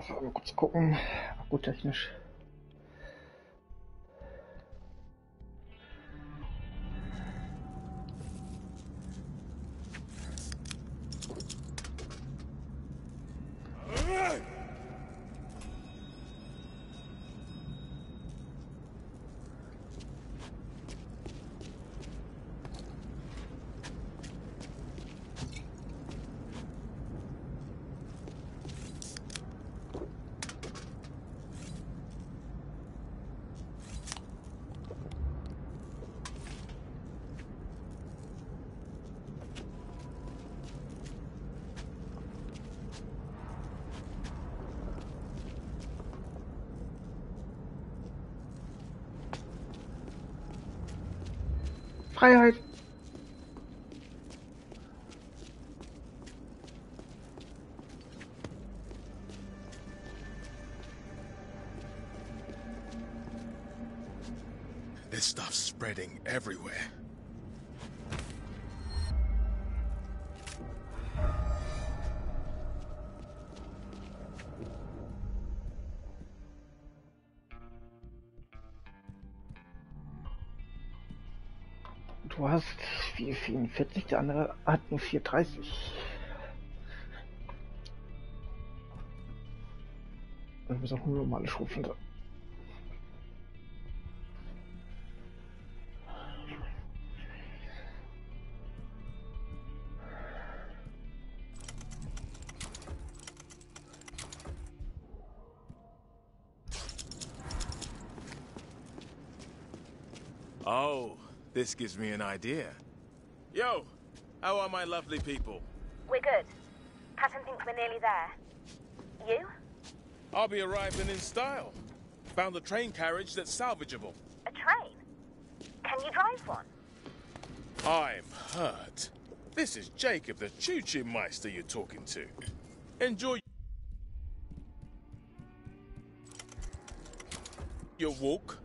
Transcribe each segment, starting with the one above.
So, mal kurz gucken. Akkutechnisch. Du hast 444, der andere hat nur 430. Du bist auch nur normale Schrotflinte. This gives me an idea. Yo, how are my lovely people? We're good. Patton thinks we're nearly there. You? I'll be arriving in style. Found a train carriage that's salvageable. A train? Can you drive one? I'm hurt. This is Jacob, the choo-choo meister you're talking to. Enjoy your walk.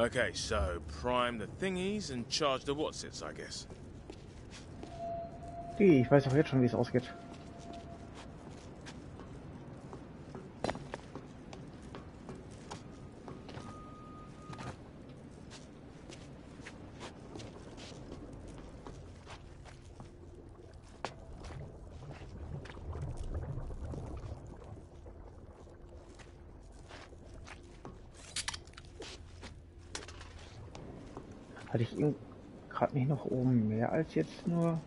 Okay, so prime the thingies and charge the whatsits, I guess. Die, ich weiß auch jetzt schon, wie es ausgeht. Als jetzt nur?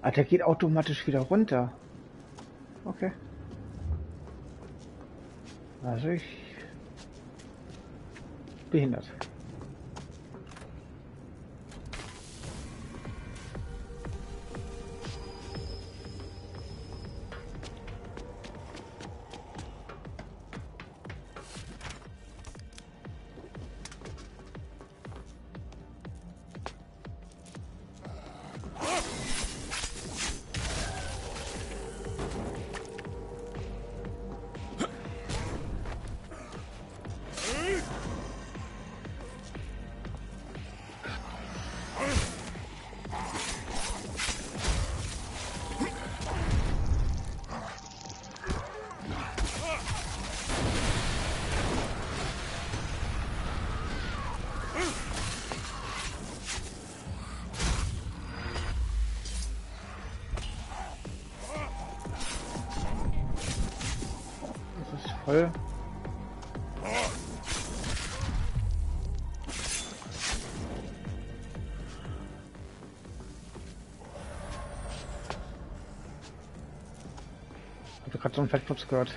Ah, der geht automatisch wieder runter. Okay. Also ich behindert. Voll. Ich habe gerade so einen Fettputz gehört.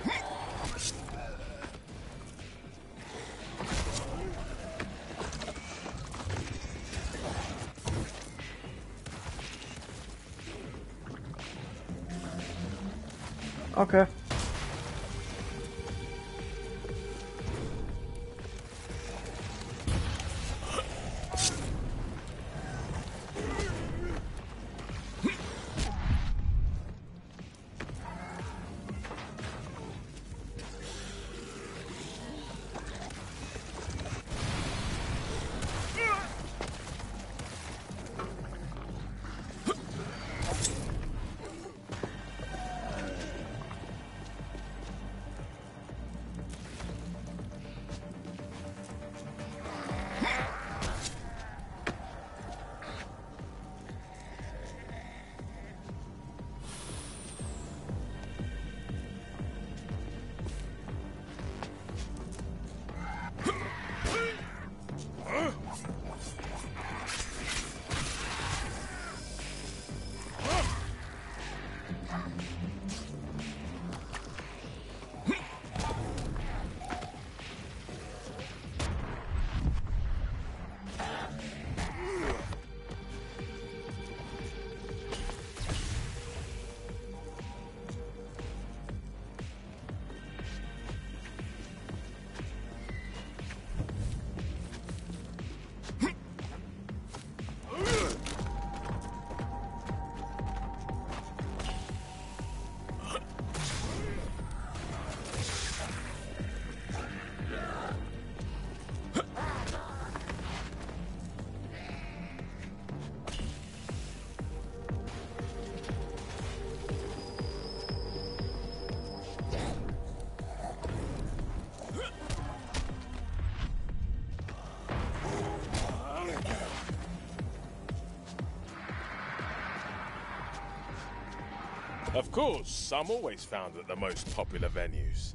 Of course, I'm always found at the most popular venues.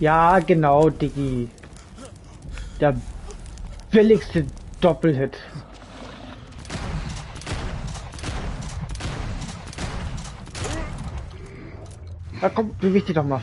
Ja, genau, Diggi. Der billigste Doppelhit. Na komm, beweg dich doch mal.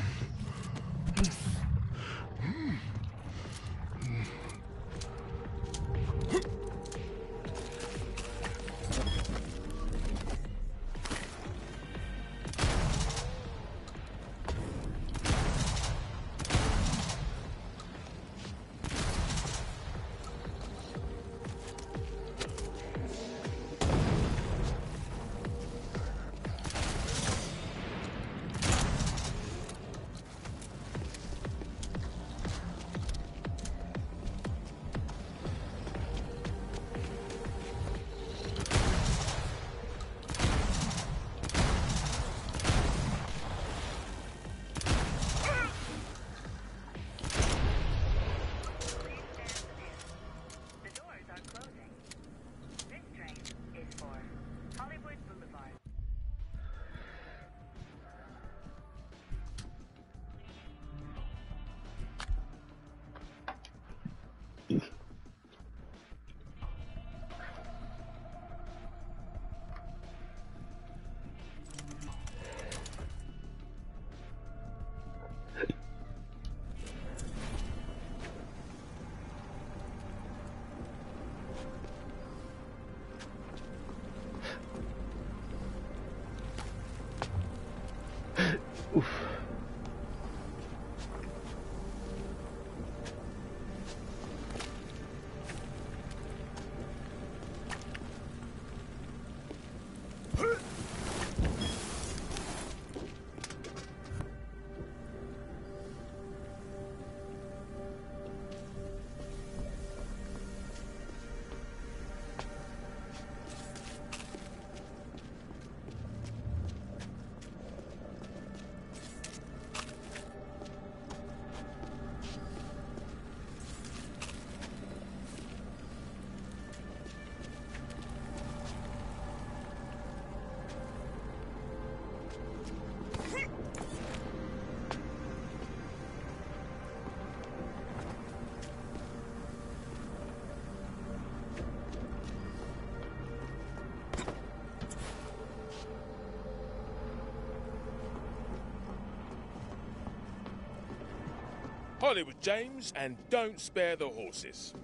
James, and don't spare the horses.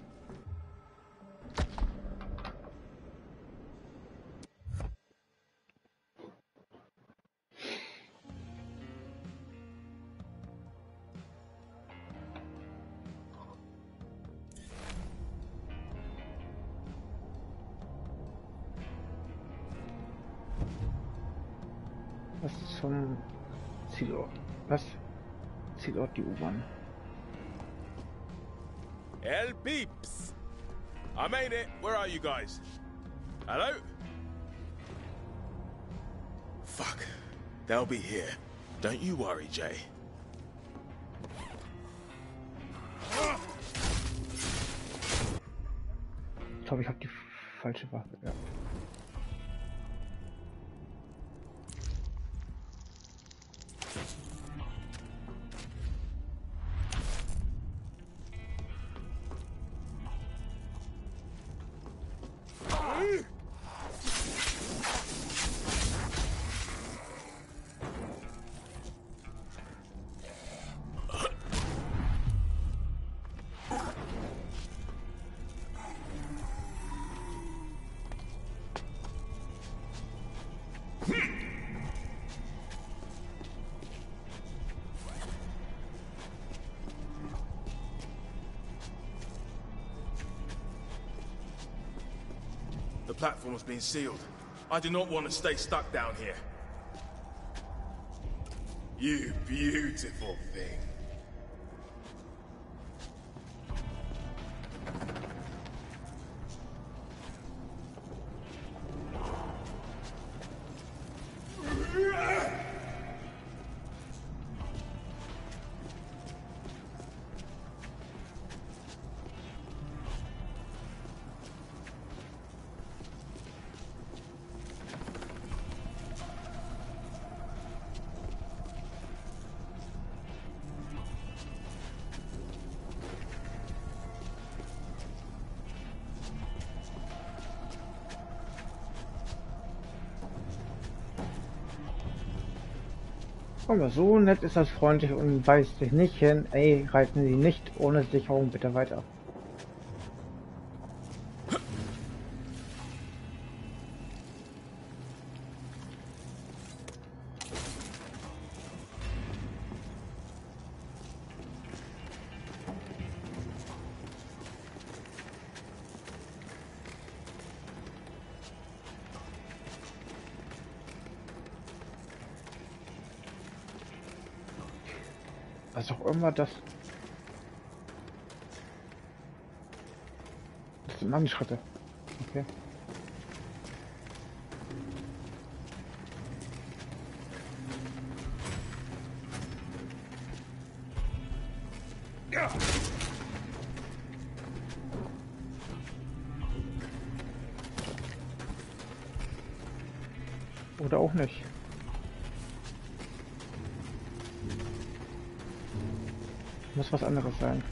Was zum Zielort? Was? Zielort die U-Bahn. El Peeps! I made it. Where are you guys? Hello? Fuck. They'll be here. Don't you worry, Jay. Ich glaube, ich habe die falsche Waffe. Ja. Has been sealed. I do not want to stay stuck down here. You beautiful thing. Aber so nett ist das freundlich und weist sich nicht hin. Ey, reiten Sie nicht ohne Sicherung bitte weiter. Immer das. Das sind meine Schritte. Okay. Oder auch nicht. Was anderes sein.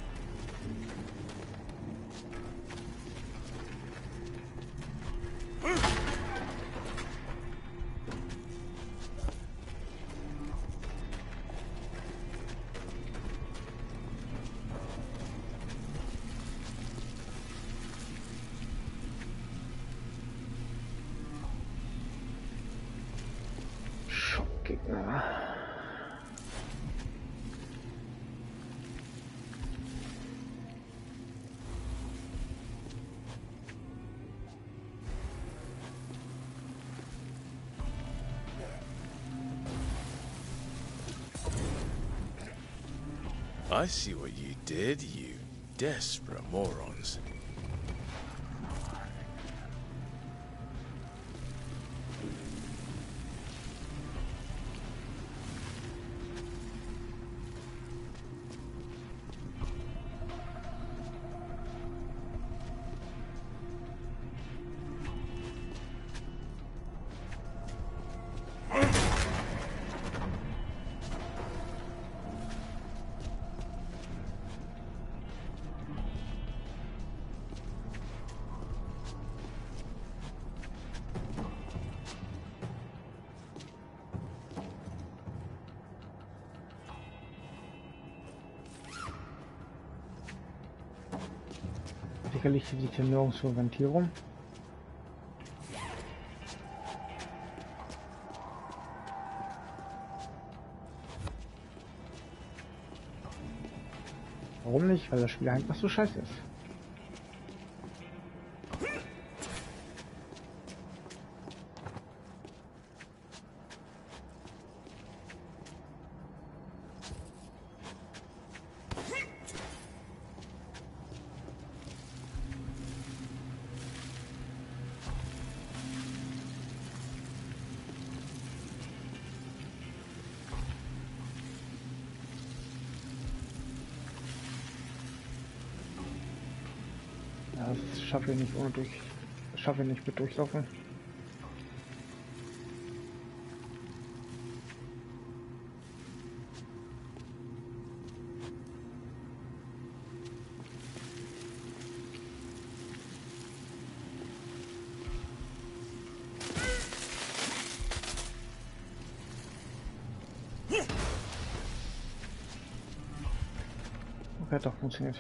I see what you did, you desperate morons. Sicherlich liegt hier nirgendwo ein. Warum nicht? Weil das Spiel einfach so scheiße ist. Ich nicht ohne durch. Schaffe ich nicht mit durchlaufen. Okay, doch funktioniert.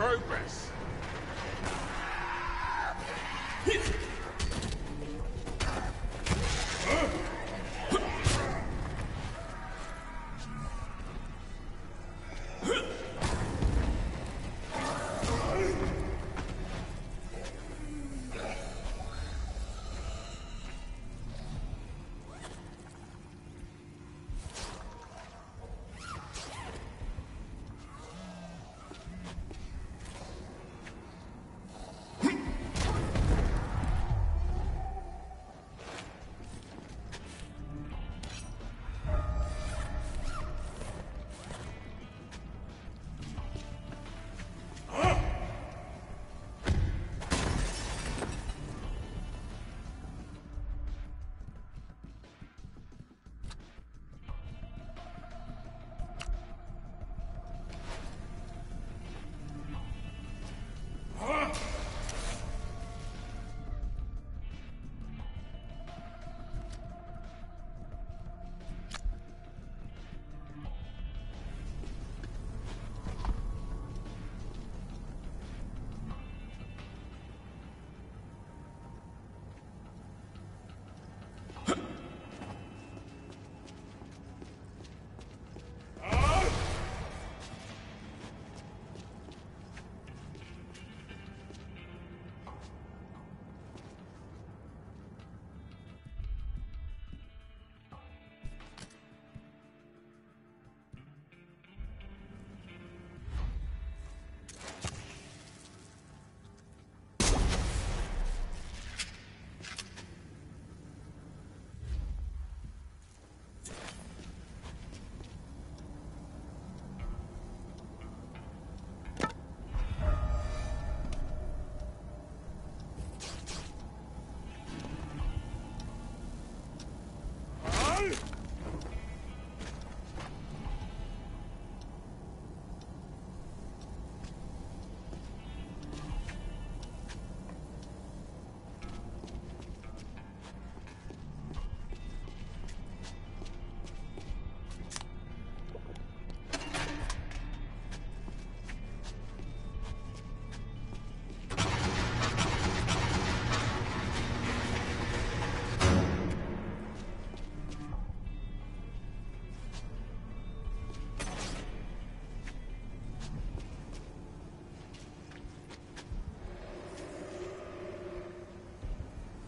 progress.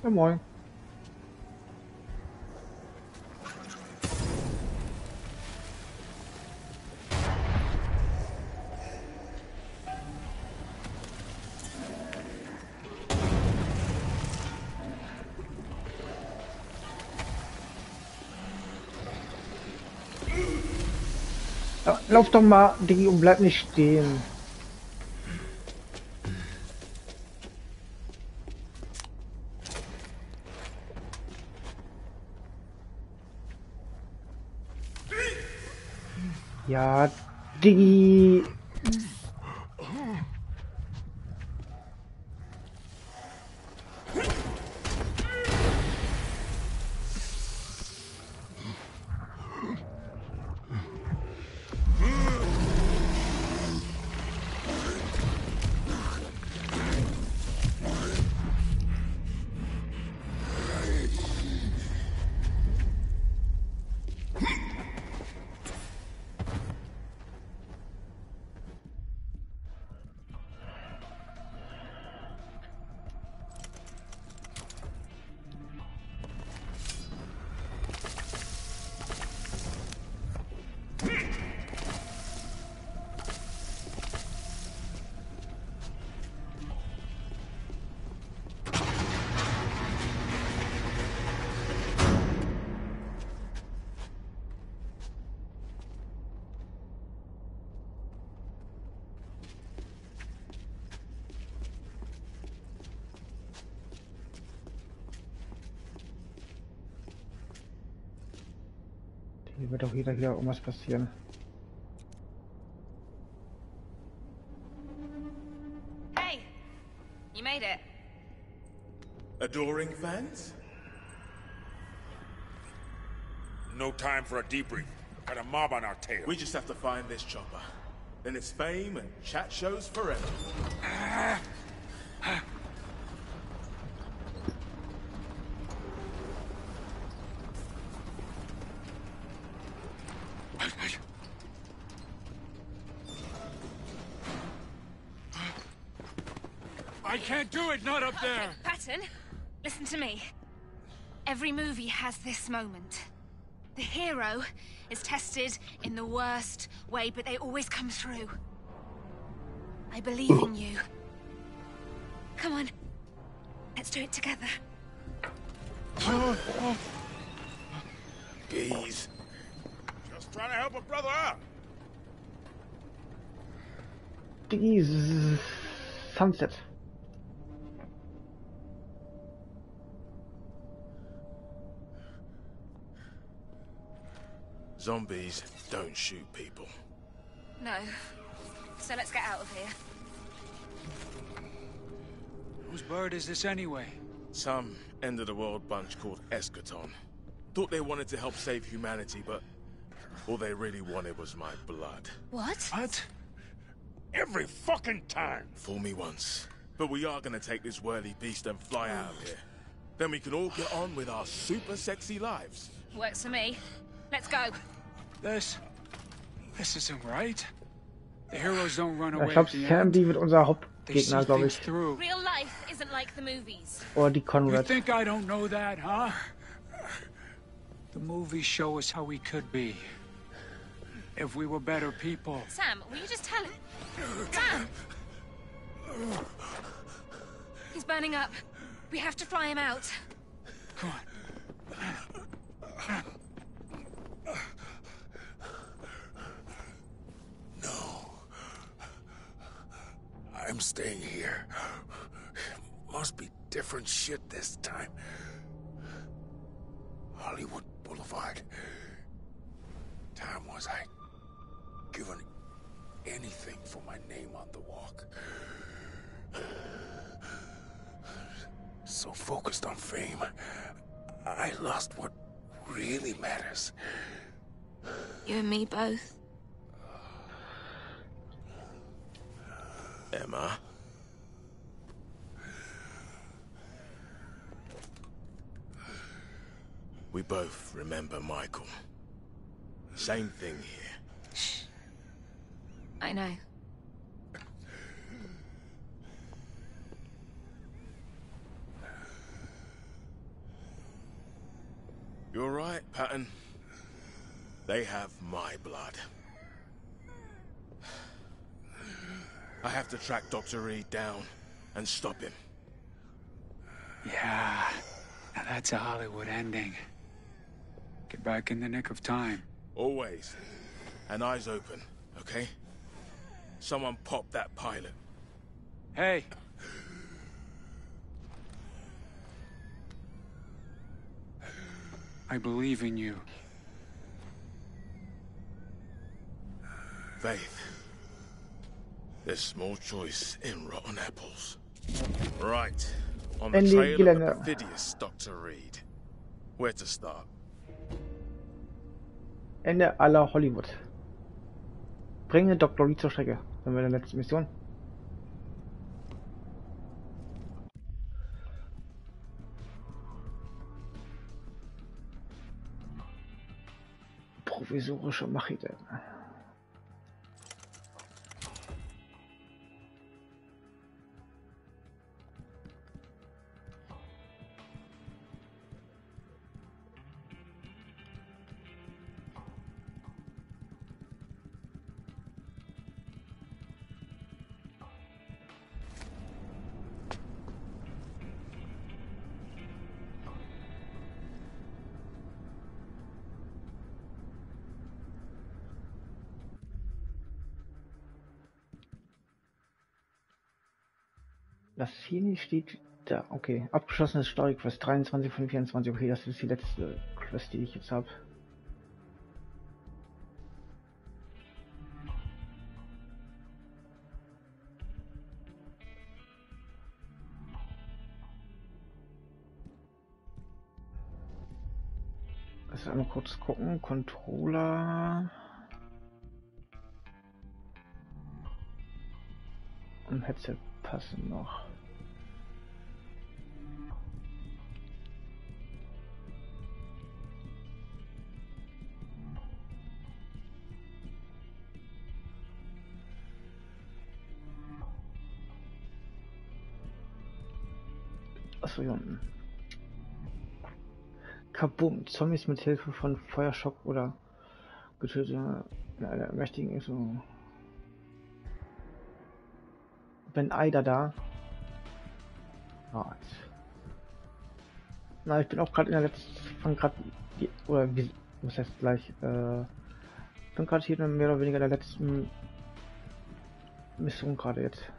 Ja, moin. Lauf doch mal, Diggi, und bleib nicht stehen. やってい wird doch wieder hier irgendwas passieren. Hey! You made it. Adoring fans? No time for a debrief. Got a mob on our tail. We just have to find this chopper. Then it's fame and chat shows forever. I there. Patton, listen to me. Every movie has this moment. The hero is tested in the worst way, but they always come through. I believe in you. Come on. Let's do it together. Bees. Just trying to help a brother out. Diggi, s- Sunset. Zombies don't shoot people. No. So let's get out of here. Whose bird is this anyway? Some end of the world bunch called Eschaton. Thought they wanted to help save humanity, but all they really wanted was my blood. What? What? Every fucking time. Fool me once. But we are gonna take this worthy beast and fly out of here. Then we can all get on with our super sexy lives. Works for me. Let's go. This. This isn't right. The heroes don't run away ich glaube, at the end. Sandy wird unser They see Hauptgegner, glaube ich. through. Real life isn't like the movies. Oder die You Conrad. think I don't know that, huh? The movies show us how we could be. If we were better people. Sam, will you just tell him? Sam! He's burning up. We have to fly him out. Come on. I'm staying here. It Must be different shit this time. Hollywood Boulevard. Time was I given anything for my name on the walk. So focused on fame, I lost what really matters. You and me both. Emma. We both remember Michael. Same thing here. I know. You're right, Patton. They have my blood. I have to track Dr. Reed down and stop him. Yeah. Now that's a Hollywood ending. Get back in the nick of time. Always. And eyes open, okay? Someone pop that pilot. Hey! I believe in you. Faith. There's small choice in rotten apples. Right. On the trail of perfidious Dr. Reed. Where to start? Ende aller Hollywood. Bringe Dr. Reed zur Strecke. Sind wir in der letzten Mission. Provisorische Machete. Das hier nicht steht da. Okay, abgeschlossenes Story Quest 23 von 24. Okay, das ist die letzte Quest, die ich jetzt habe. Also einmal kurz gucken. Controller. Und Headset passen noch. Achso, hier unten. Kabum, Zombies mit Hilfe von Feuerschock oder getötete einer mächtigen so. Ben Eider da. Jetzt. Na, ich bin auch gerade in der letzten, fang gerade, oder wie, was heißt gleich, äh, bin gerade hier mehr oder weniger in der letzten Mission gerade jetzt.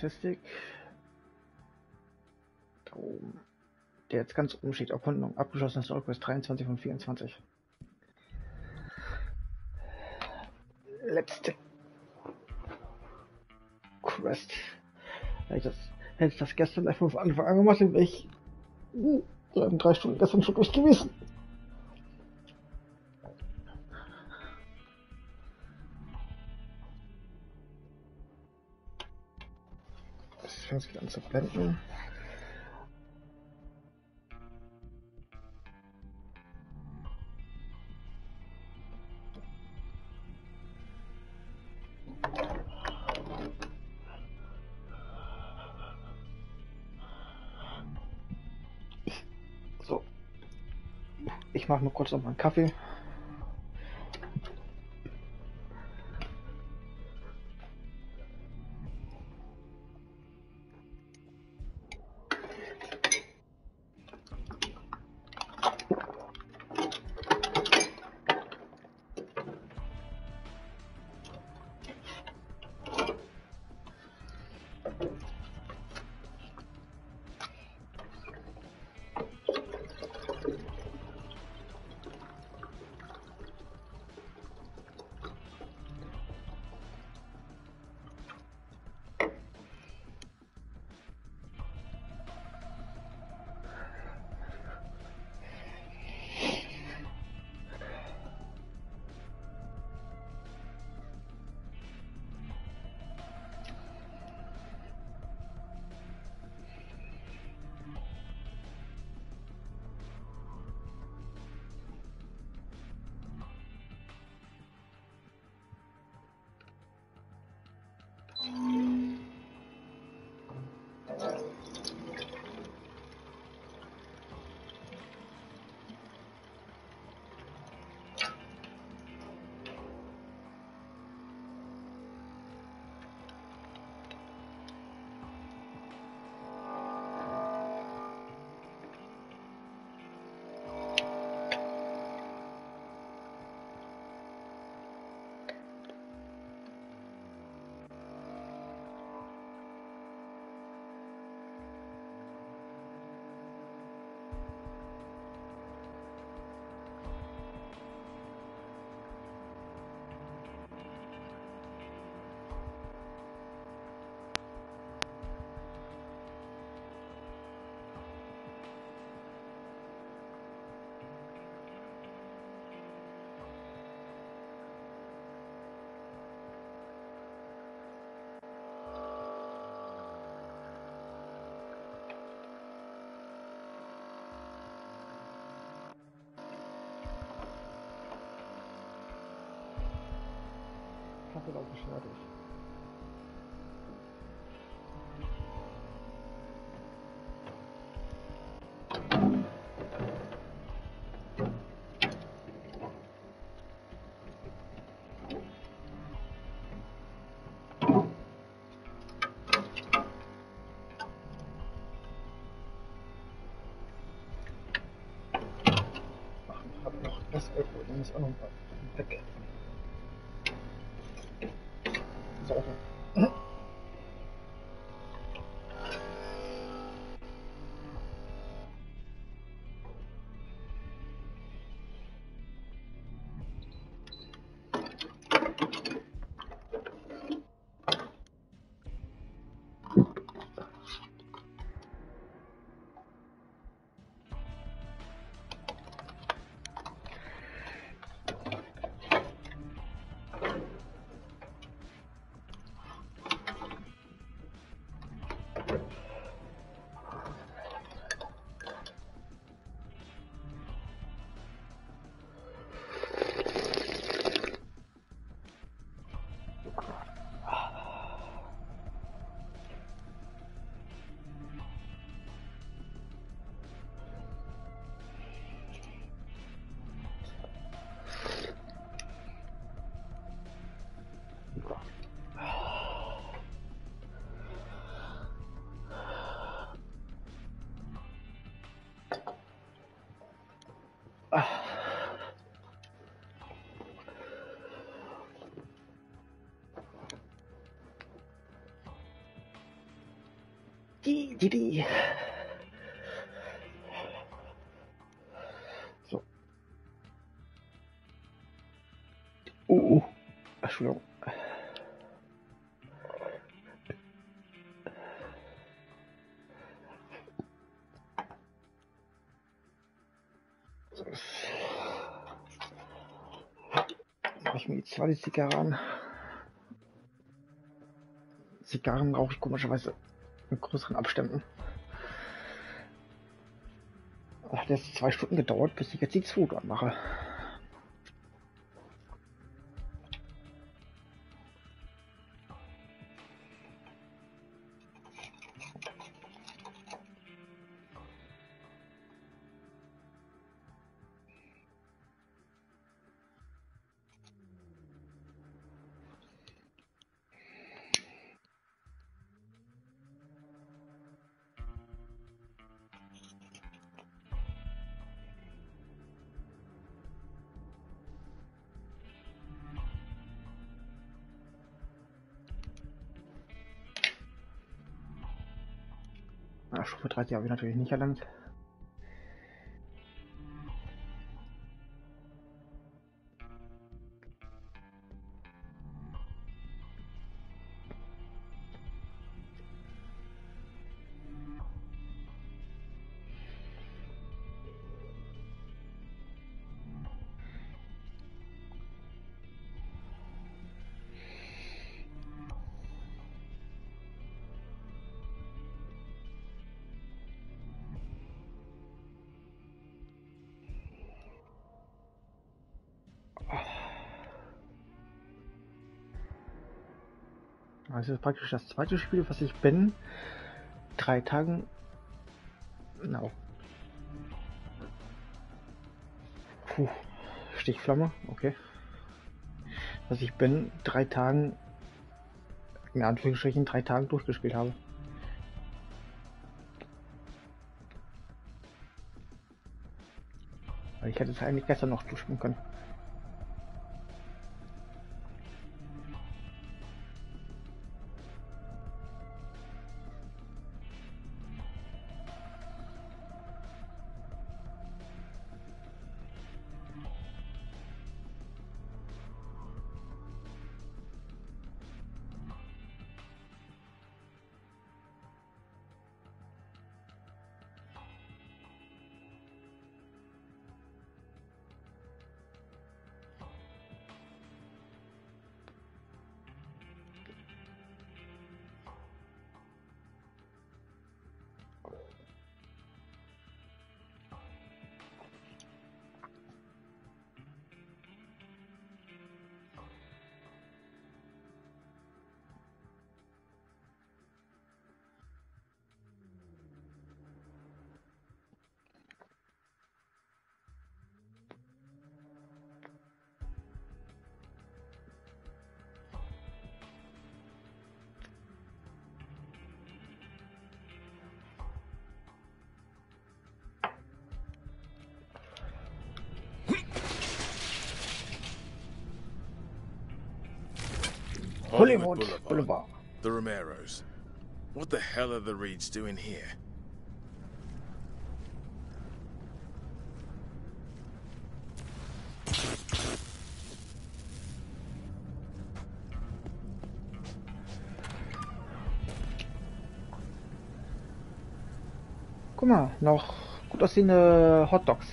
Statistik. Da oben. Der jetzt ganz oben steht. Erkundung. Abgeschlossenes Storyquest 23 von 24. Letzte Quest. Hätte ich das, hätte ich das gestern einfach von Anfang an gemacht, wäre ich in drei Stunden gestern schon durch gewesen. Fängt wieder an zu blenden. So. Ich mache nur kurz noch mal einen Kaffee. Kaffee laufe ich fertig. Ach, ich hab noch das irgendwo, den muss auch noch mal weg. Die. So. Oh, oh. Entschuldigung. So. Mach ich mir die zweite Zigarre. Zigarren rauche ich komischerweise in größeren Abständen. Hat jetzt zwei Stunden gedauert, bis ich jetzt die zweite anmache. Na, Stufe 30 habe ich natürlich nicht erlangt. Also ist praktisch das zweite Spiel, was ich bin. Drei Tagen. No. Puh. Stichflamme, okay. Was ich bin, drei Tagen, in Anführungsstrichen drei Tagen durchgespielt habe. Weil ich hätte es eigentlich gestern noch durchspielen können. Hollywood Boulevard. The Romeros. What the hell are the Reeds doing here? Guck mal, noch gut aussehende Hotdogs.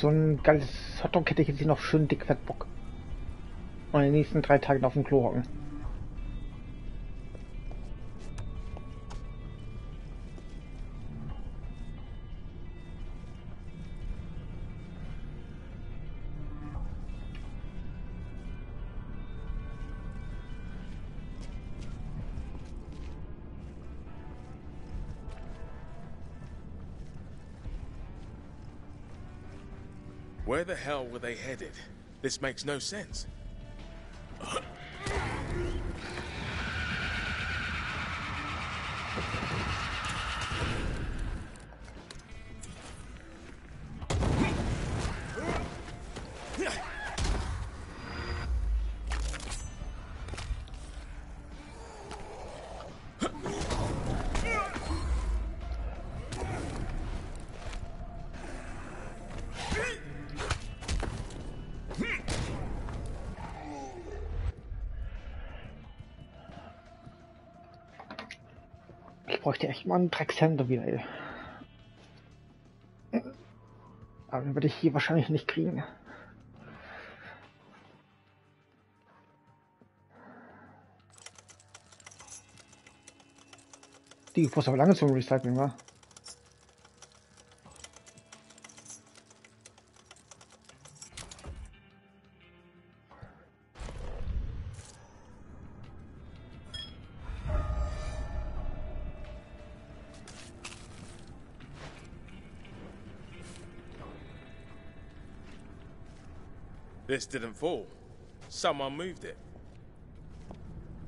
So ein geiles Hotdog hätte ich jetzt hier noch schön dick fett Bock. Und in den nächsten drei Tagen auf dem Klo hocken. Where the hell were they headed? This makes no sense. Bräuchte echt mal einen Dreckshänder wieder, ey. Aber den werde ich hier wahrscheinlich nicht kriegen. Die brauchst aber lange zum Recyceln, wa? Didn't fall. Someone moved it.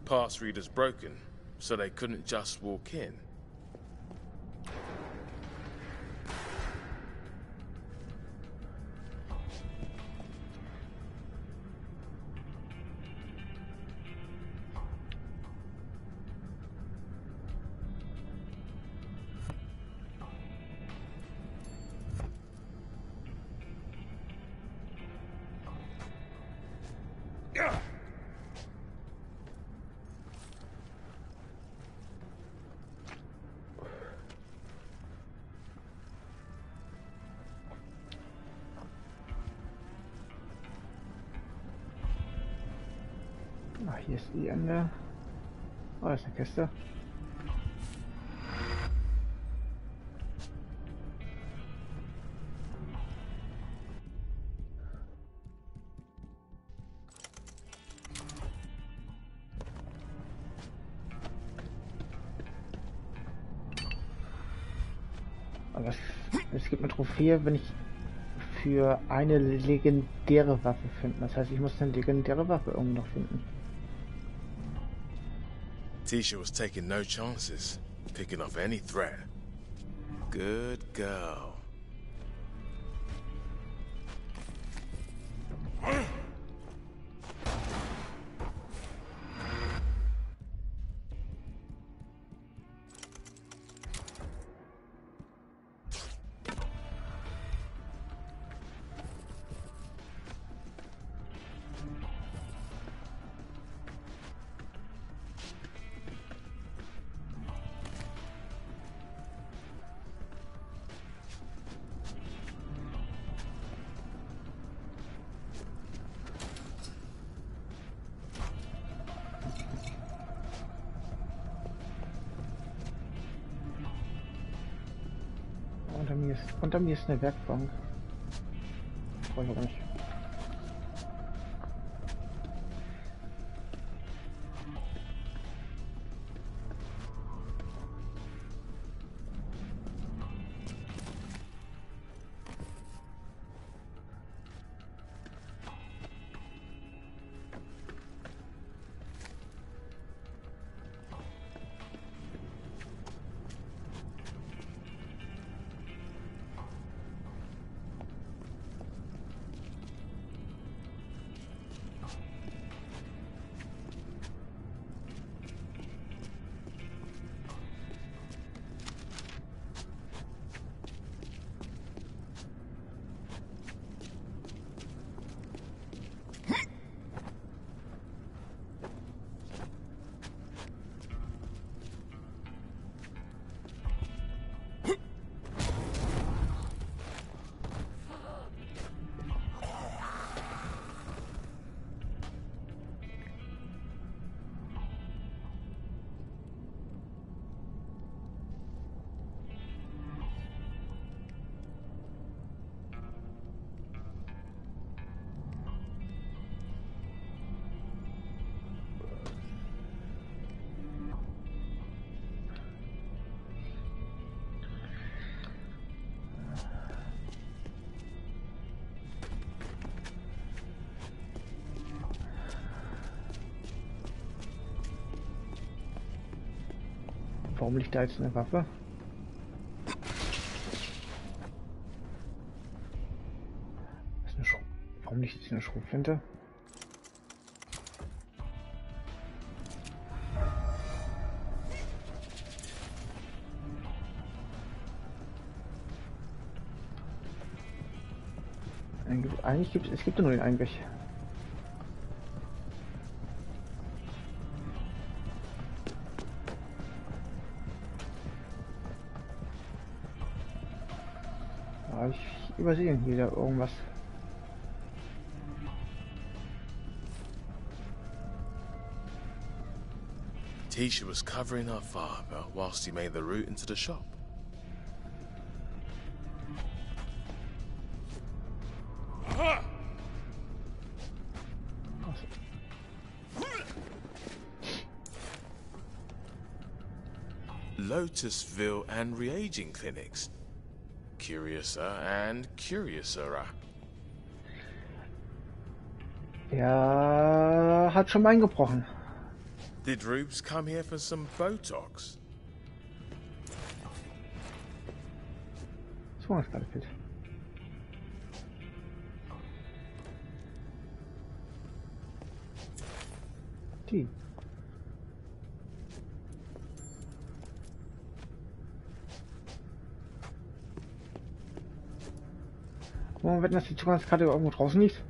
Pass reader's broken, so they couldn't just walk in. Die Ende. Oh, da ist eine Kiste. Aber es, es gibt eine Trophäe, wenn ich für eine legendäre Waffe finden. Das heißt, ich muss eine legendäre Waffe irgendwo noch finden. Tisha was taking no chances, picking off any threat. Good girl. Unter mir ist eine Werkbank. Warum liegt da jetzt eine Waffe? Ist eine Warum liegt jetzt eine Schrotflinte? Eigentlich, gibt es, gibt nur den eigentlich. Ich übersehe hier irgendwas. Tisha was covering her father whilst he made the route into the shop. Lotusville and reaging clinics. Curiouser and curiouser. Er hat schon eingebrochen. Did Rubes come here for some Botox? Zugangskarte Die. Dass die Zugangskarte irgendwo draußen liegt?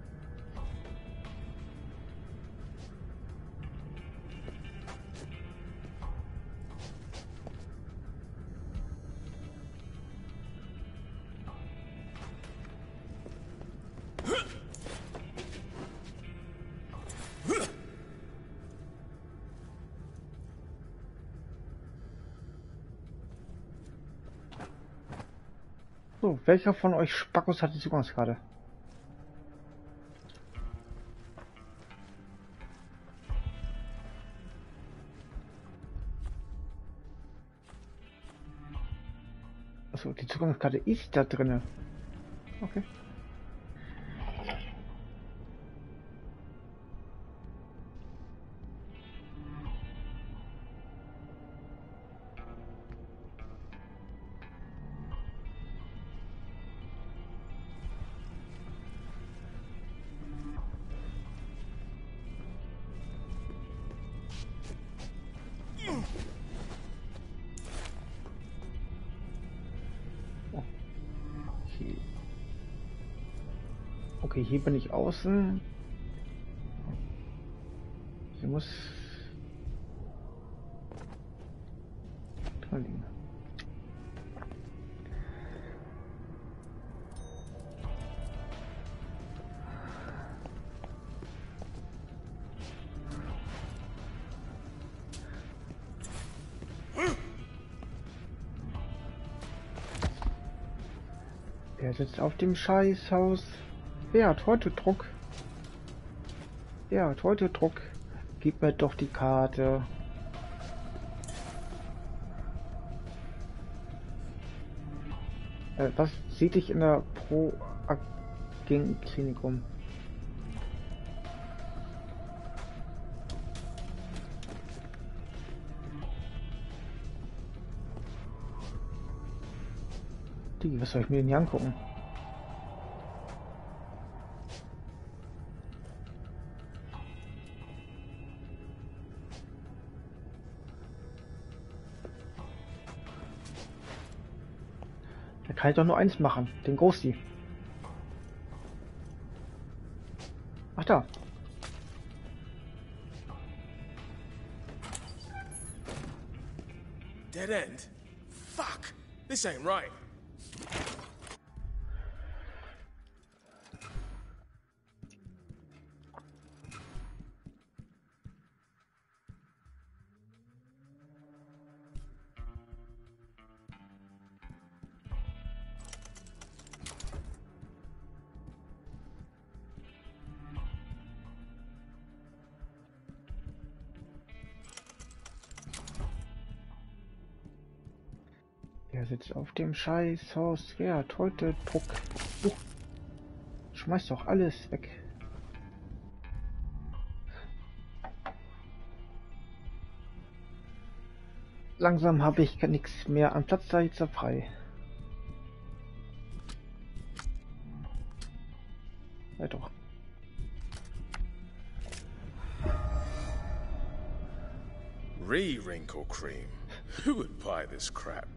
Welcher von euch Spackos hat die Zugangskarte? Achso, die Zugangskarte ist da drinne. Okay. Okay. Hier bin ich außen. Hier muss dran liegen. Er sitzt auf dem Scheißhaus. Wer hat heute Druck? Wer hat heute Druck? Gib mir doch die Karte. Äh, was sieht dich in der Pro Klinik um? Die, was soll ich mir denn hier angucken? Kann ich doch nur eins machen, den Ghosty. Ach da. Dead end? Fuck! This ain't right. Dem Scheißhaus. Wer hat heute Druck? Uh, schmeiß doch alles weg. langsam habe ich nichts mehr an Platz, da jetzt frei. Ja doch. Re-wrinkle cream. Who would buy this crap?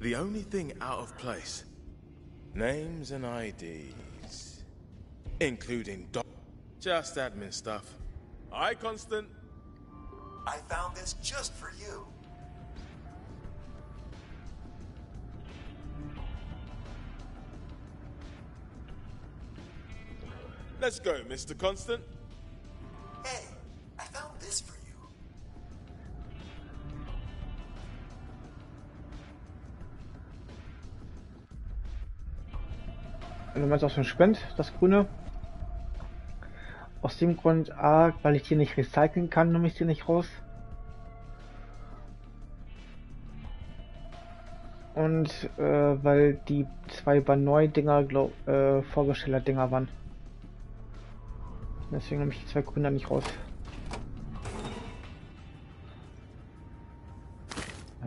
The only thing out of place. Names and IDs. Including doc... Just admin stuff. Aye, Constant? I found this just for you. Let's go, Mr. Constant. Du meinst aus dem Spend, das grüne? Aus dem Grund, A, weil ich hier nicht recyceln kann, nehme ich die nicht raus. Und äh, weil die zwei Banoi-Dinger, äh, Vorbesteller-Dinger waren. Deswegen nehme ich die zwei grüne nicht raus.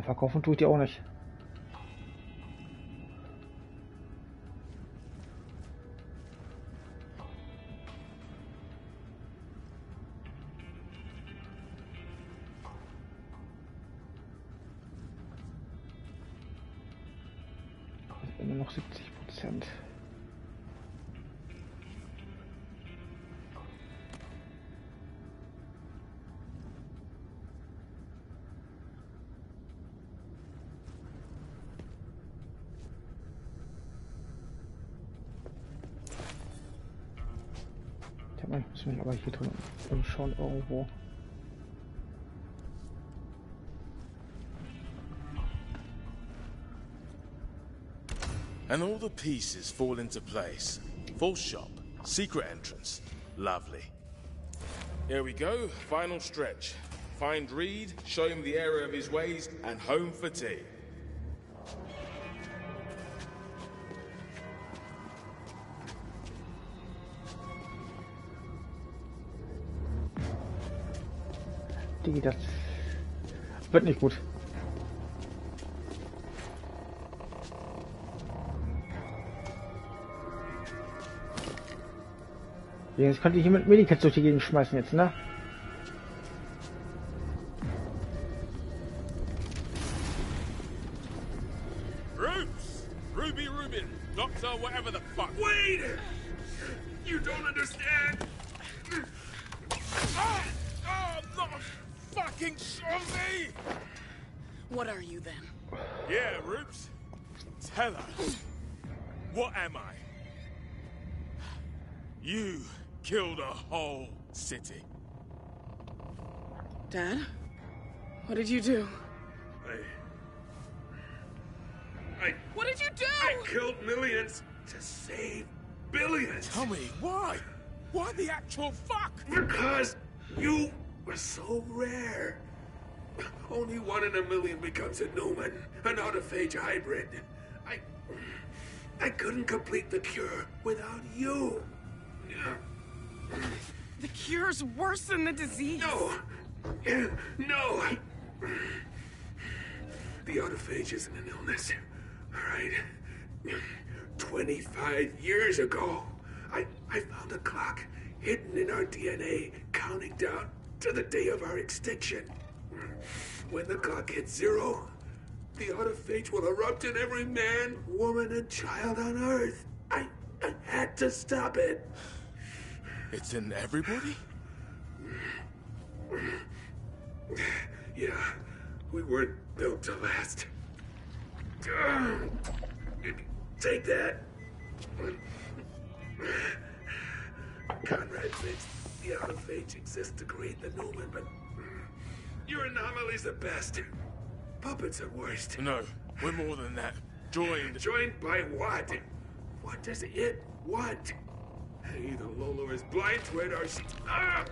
Verkaufen tue ich die auch nicht. And all the pieces fall into place. Full shop, secret entrance. Lovely. Here we go, final stretch. Find Reed, show him the area of his ways, and home for tea. Die, das wird nicht gut. Jetzt könnte ich hier mit Medikits durch die Gegend schmeißen jetzt, ne? What did you do? I. I. What did you do? I killed millions to save billions! Tell me, why? Why the actual fuck? Because you were so rare. Only one in a million becomes a Newman, an autophage hybrid. I. I couldn't complete the cure without you. The cure's worse than the disease. No! No! The autophagy isn't an illness, alright? 25 years ago, I, I found a clock hidden in our DNA counting down to the day of our extinction. When the clock hits zero, the autophage will erupt in every man, woman, and child on Earth. I, I had to stop it. It's in everybody? Yeah, we weren't built to last. Take that. Conrad thinks the autophage exists to create the Newman, but your anomaly's the best. Puppets are worst. No, we're more than that. Joined. Joined by what? What does it want? Either Lolo is blind to it or she. Ah!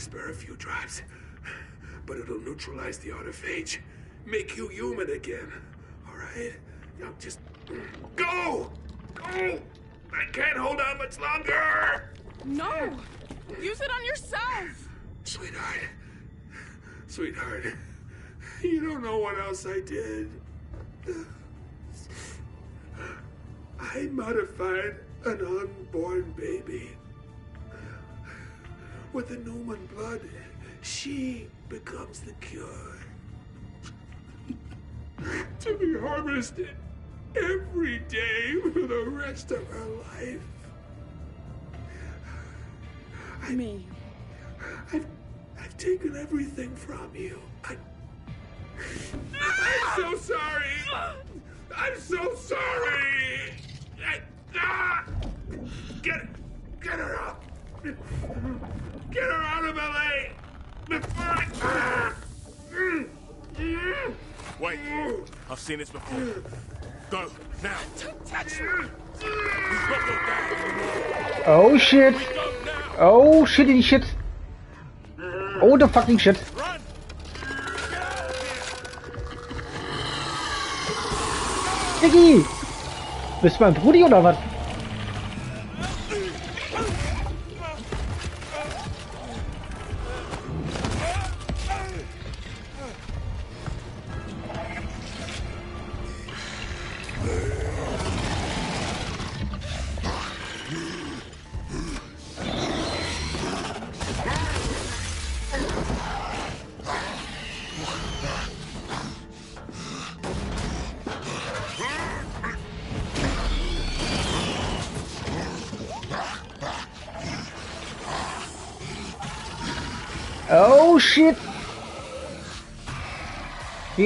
Spare a few drives. But it'll neutralize the autophage. Make you human again. Alright? Now just. Go! Go! I can't hold on much longer! No! Use it on yourself. Sweetheart. Sweetheart. You don't know what else I did. I modified an unborn baby. With the Newman blood, she becomes the cure. to be harvested every day for the rest of her life. Me. I've, I've taken everything from you. I, I'm so sorry. I'm so sorry. I, ah! Get, get her out. Get her out of LA before I. Wait, I've seen this before. Go, now. Don't touch me. We've got your dad. Oh shit! Oh shitty shit! Oh the fucking shit! Run. Diggi! Bist du mein Brudi oder was?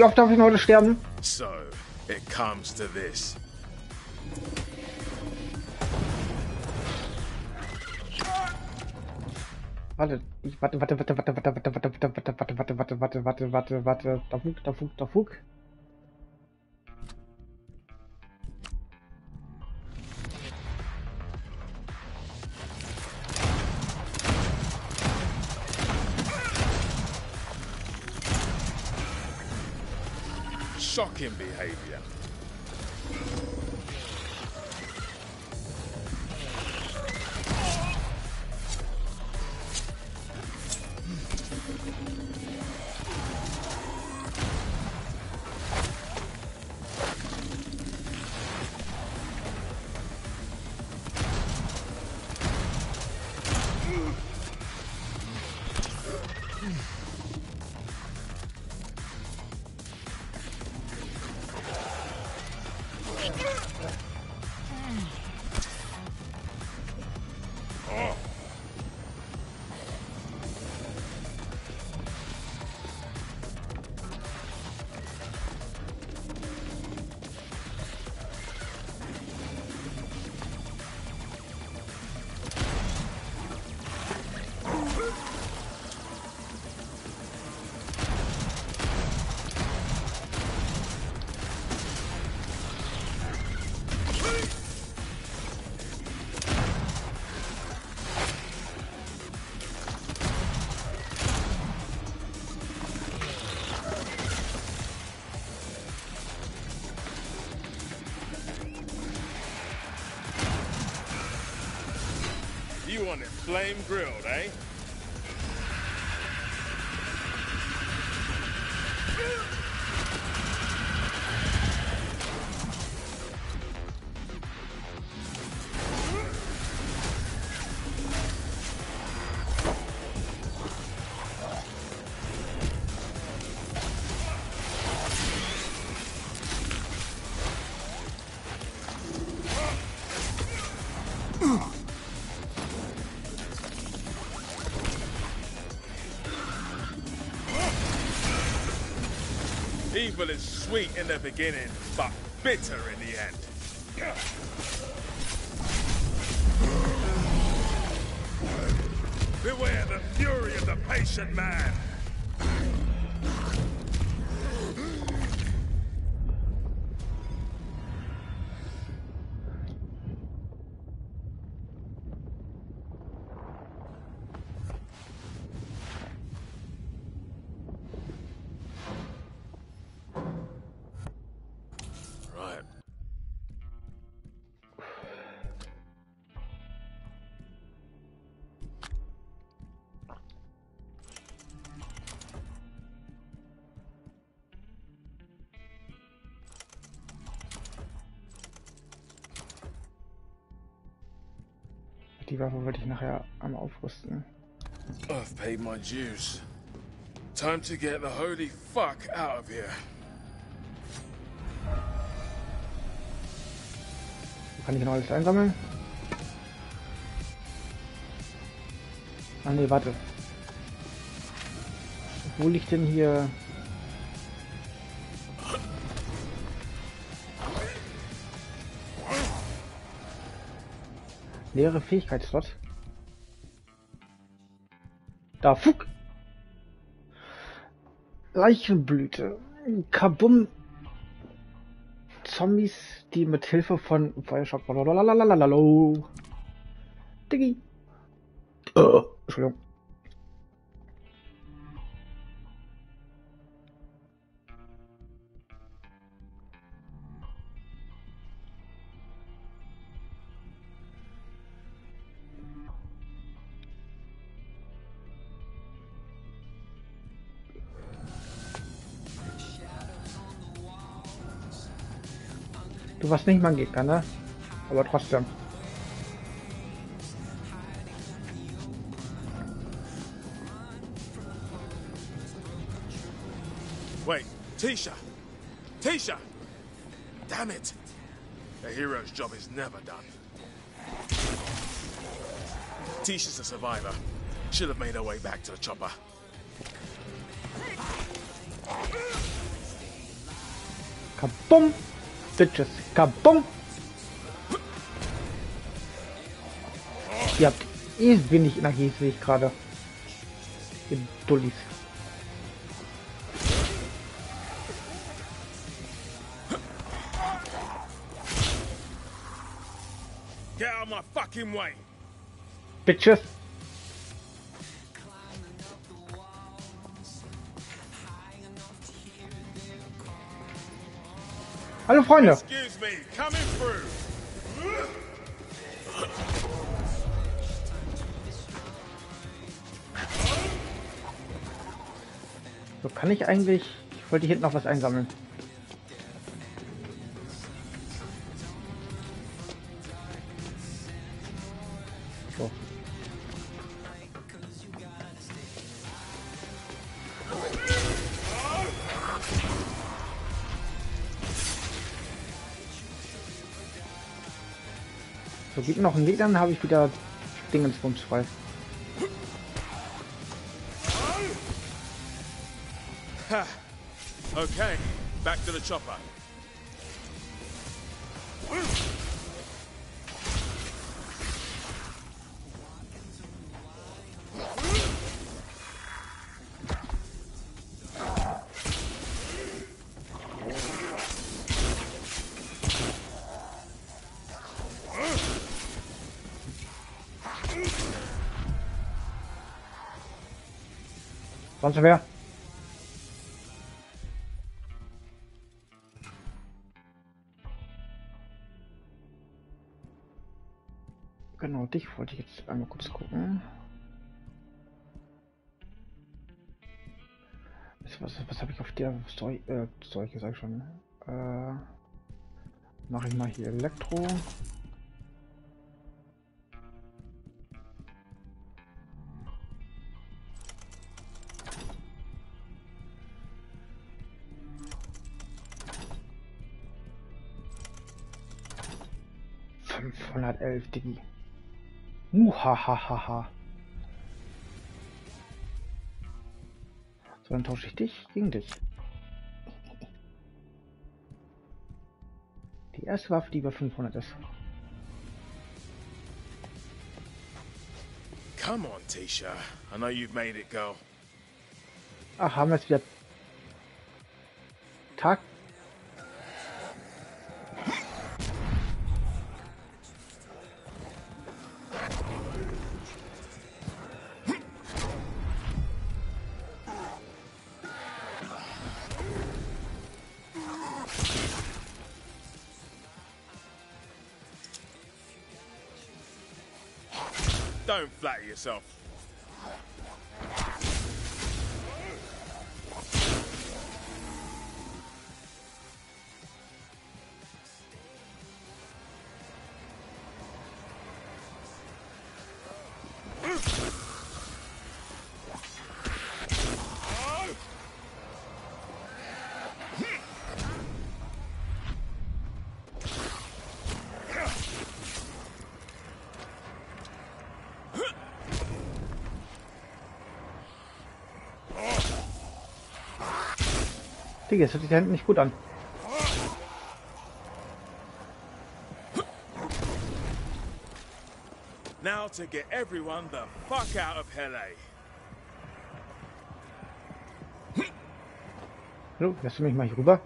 Wie oft darf ich heute sterben? So, it comes to this. Warte, ich warte, warte, warte, warte, warte, warte, warte, warte, warte, warte, warte, warte, warte, warte, warte, warte, da Fug, da Fug, da Fug. shocking behaviour. Flame grilled, eh? Sweet in the beginning, but bitter in the end. Beware the fury of the patient man. Die Waffe wollte ich nachher einmal aufrüsten. I've paid my dues. Time to get the holy fuck out of here. Kann ich noch alles einsammeln? Ah ne, warte. Wo liegt denn hier... Leere Fähigkeitsslot. Da, Fuck! Leichenblüte. Kabum. Zombies, die mit Hilfe von Feuerschock. Diggi. Äh, Entschuldigung. Du warst nicht mein Gegner, ne? Aber trotzdem. Wait, Tisha! Tisha! Damn it! A hero's job is never done. Tisha's a survivor. Should have made her way back to the chopper. Kabum! Bitches. Kabum! Ihr habt eh wenig Energie, sehe ich gerade. Ihr Dullis. Get out of my fucking way! Bitches. Hallo Freunde. Me, coming through! So kann ich eigentlich. Ich wollte hier hinten noch was einsammeln. Noch einen Weg, dann habe ich wieder Dingensbums frei. Okay, back to the chopper. Sonst wer? Genau, dich wollte ich jetzt einmal kurz gucken. Was, was, habe ich auf der Story, äh, Story sag ich schon. Äh, mache ich mal hier Elektro. Fünfhundertelf, Diggi. Muhahaha. So, dann tausche ich dich gegen dich. Die erste Waffe, die über 500 ist. Come on, Tisha. I know you've made it, girl. Ach, haben wir jetzt wieder Tag. Yourself. Digga, das hört sich da hinten nicht gut an. Now to get everyone the fuck out of LA. Hallo, lässt du mich mal hier rüber?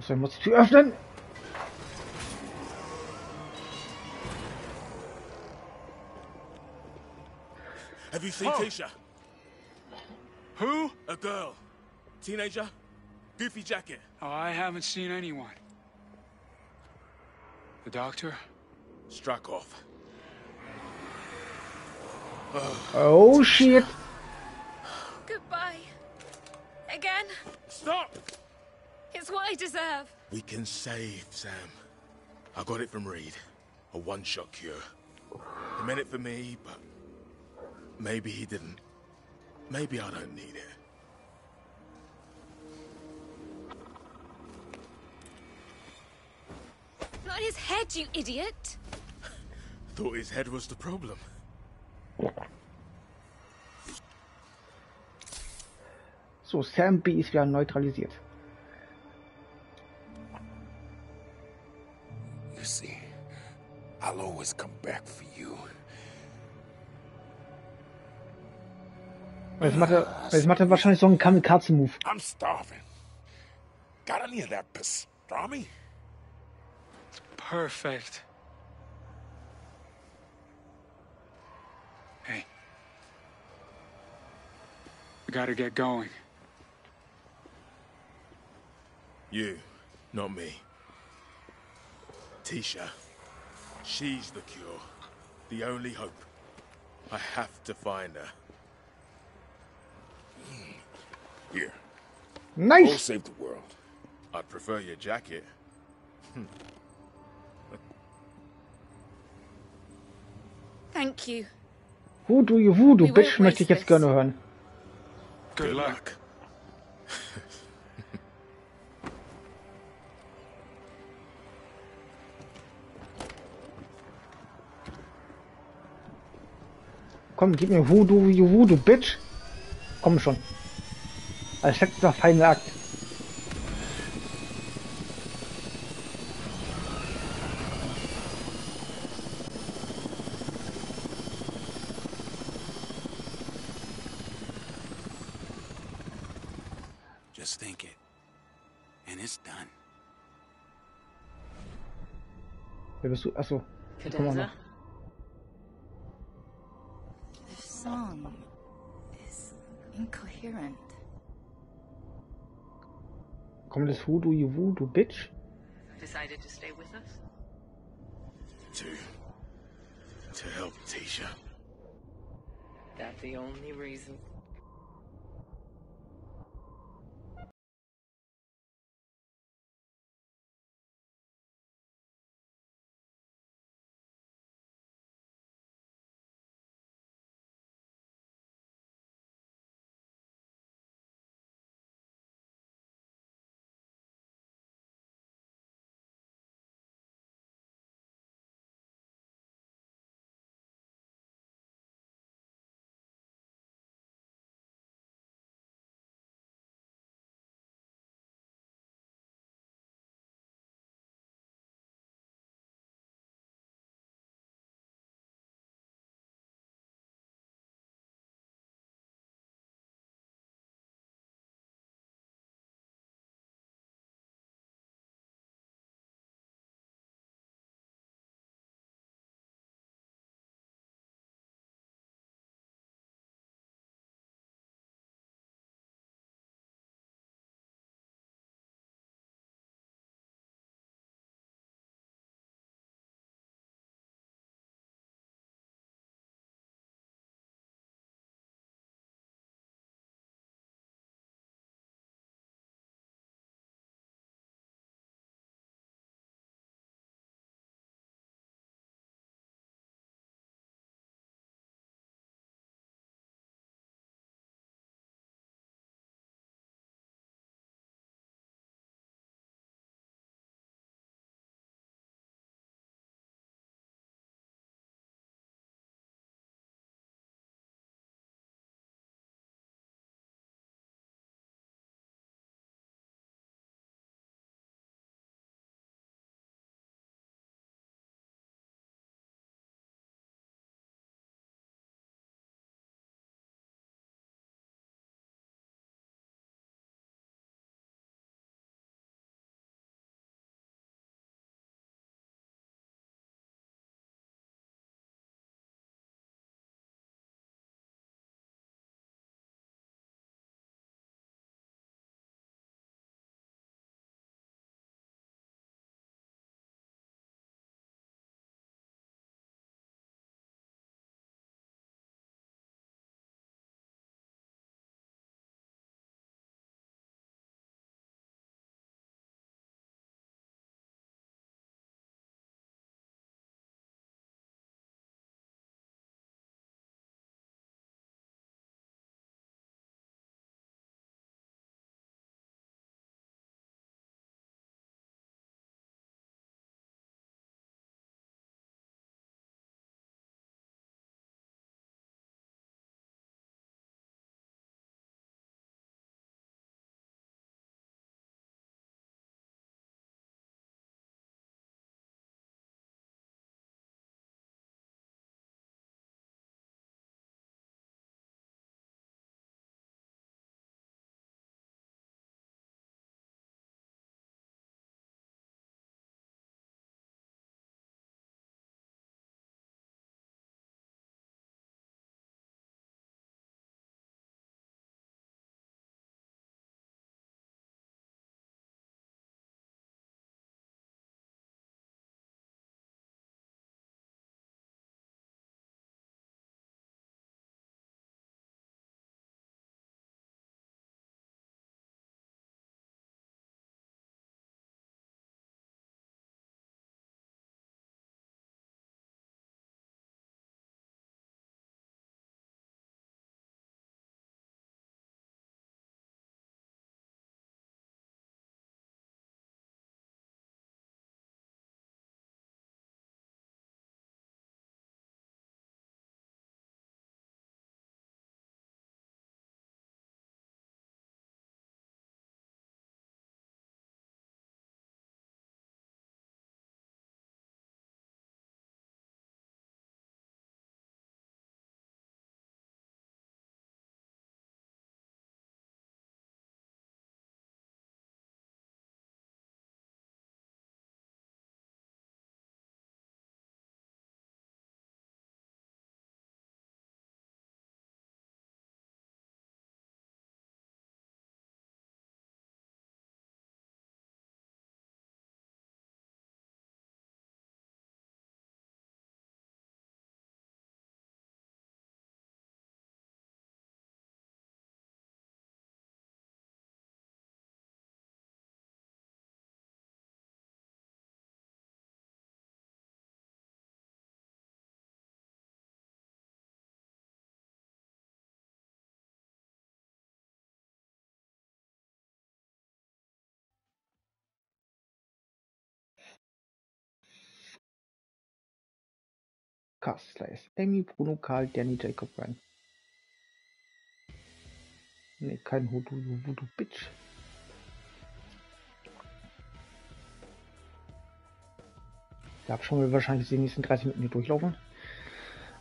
So, muss ich die Tür öffnen? Have you seen Oh. Tisha? Who? A girl. Teenager? Goofy jacket. Oh, I haven't seen anyone. The doctor? Struck off. Oh shit! Goodbye. Again. Stop! It's what I deserve. We can save Sam. I got it from Reed. A one-shot cure. He meant it for me, but maybe he didn't. Maybe I don't need it. Not his head, you idiot. Thought his head was the problem. So, Sam B ist wieder neutralisiert. You see, I'll always come back for you. Jetzt macht er, jetzt macht er wahrscheinlich so einen Kamikaze-Move. I'm starving. Got any of that pastrami? Perfect. Hey. We gotta get going. You, not me. Tisha. She's the cure. The only hope. I have to find her. Hmm. Here, we'll Nice! save the world. I'd prefer your jacket. Hmm. Thank you. Voodoo, you Voodoo, We Bitch, möchte ich jetzt gerne hören. Good luck. Komm, gib mir Voodoo, you Voodoo, Bitch. Komm schon. Als letzter Final Akt. Wer bist du? Achso. Komm mal. This song is incoherent. Kommt das Voodoo, you Voodoo, Bitch? Decided to stay with us? To. to help Tisha. That the only reason? Cast Slays. Amy, Bruno, Karl, Danny, Jacob, Ryan. Nee, kein Hudu, Voodoo Bitch. Ich habe schon mal wahrscheinlich die nächsten 30 Minuten hier durchlaufen.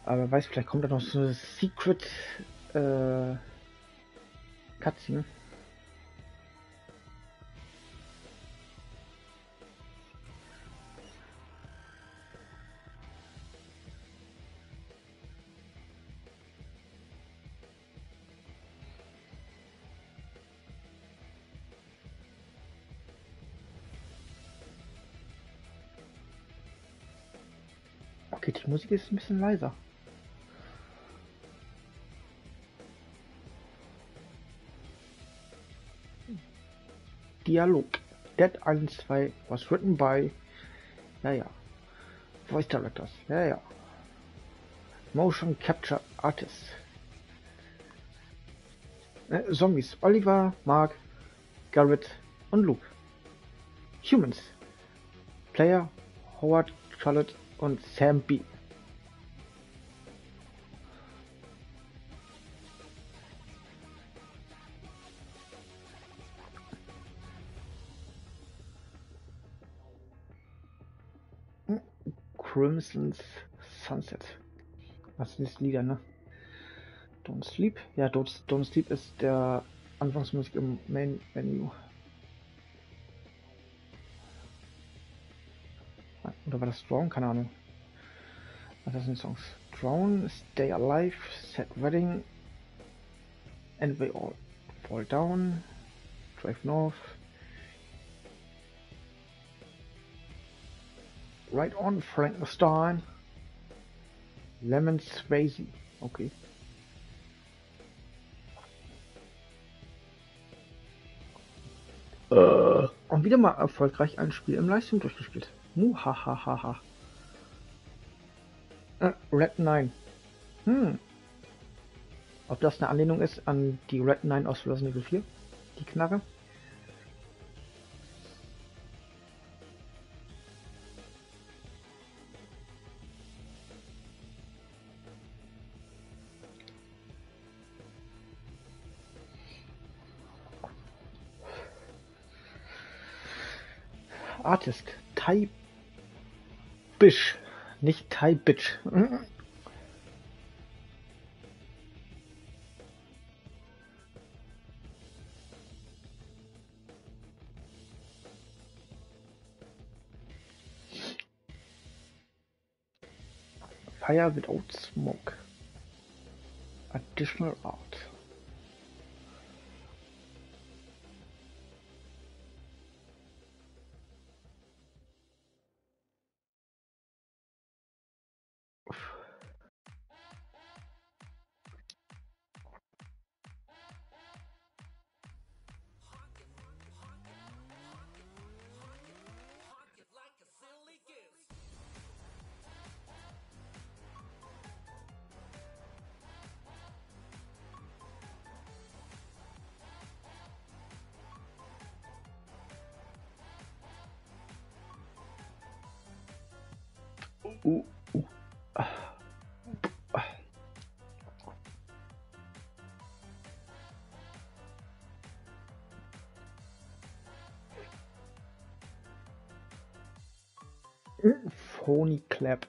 Aber wer weiß, vielleicht kommt da noch so eine Secret äh, Cutscene. Musik ist ein bisschen leiser. Dialog. Dead Island 2 was written by, ja ja, Voice Directors, ja ja, Motion Capture Artists. Äh, Zombies, Oliver, Mark, Garrett und Luke. Humans, Player, Howard, Charlotte und Sam B. Crimson's Sunset. Was das Lieder, ne? Don't Sleep. Ja, Don't, Don't Sleep ist der Anfangsmusik im Main Menu. Oder war das Drown? Keine Ahnung. Was das sind Songs? Drown, Stay Alive, Set Wedding, And We All Fall Down, Drive North, Right On, Frankenstein, Lemon Swayze. Okay. Äh. Und wieder mal erfolgreich ein Spiel im Livestream durchgespielt. Muhahaha. Äh, Red 9. Hm. Ob das eine Anlehnung ist an die Red 9 aus Resident Evil 4? Die Knarre? Artist. Tai Bish. Nicht Tai Bitch. Fire without smoke. Additional art. Phony clap.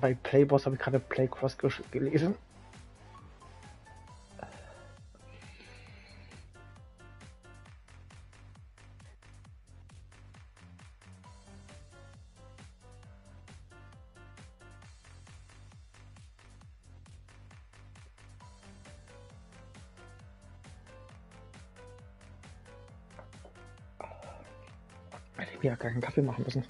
bei Playboss habe ich gerade Playcross gelesen. Ich hätte mir ja gar keinen Kaffee machen müssen.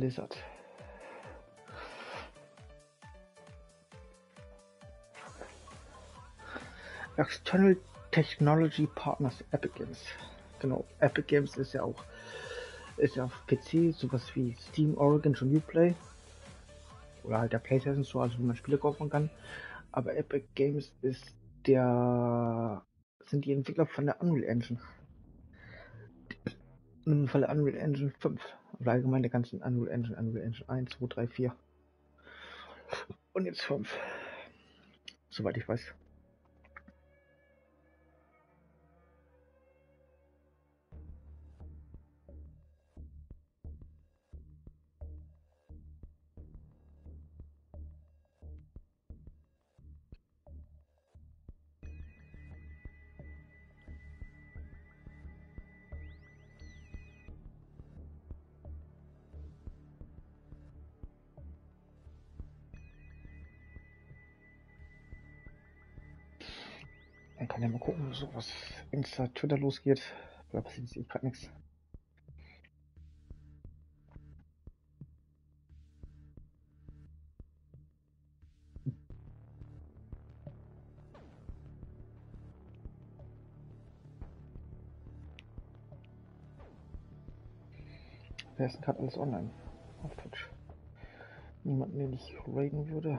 Lizard. External Technology Partners Epic Games. Genau, Epic Games ist ja auch ist ja auf PC sowas wie Steam, Origin und Uplay. Oder halt der PlayStation Store, also wo man Spiele kaufen kann. Aber Epic Games ist der sind die Entwickler von der Unreal Engine. Im Falle Unreal Engine 5. Oder allgemein der ganzen Unreal Engine, Unreal Engine 1, 2, 3, 4. Und jetzt 5. Soweit ich weiß. So was Insta, Twitter losgeht. Da passiert jetzt eh gerade nichts. Wer ist gerade alles online? Auf Twitch. Niemanden, den ich raiden würde.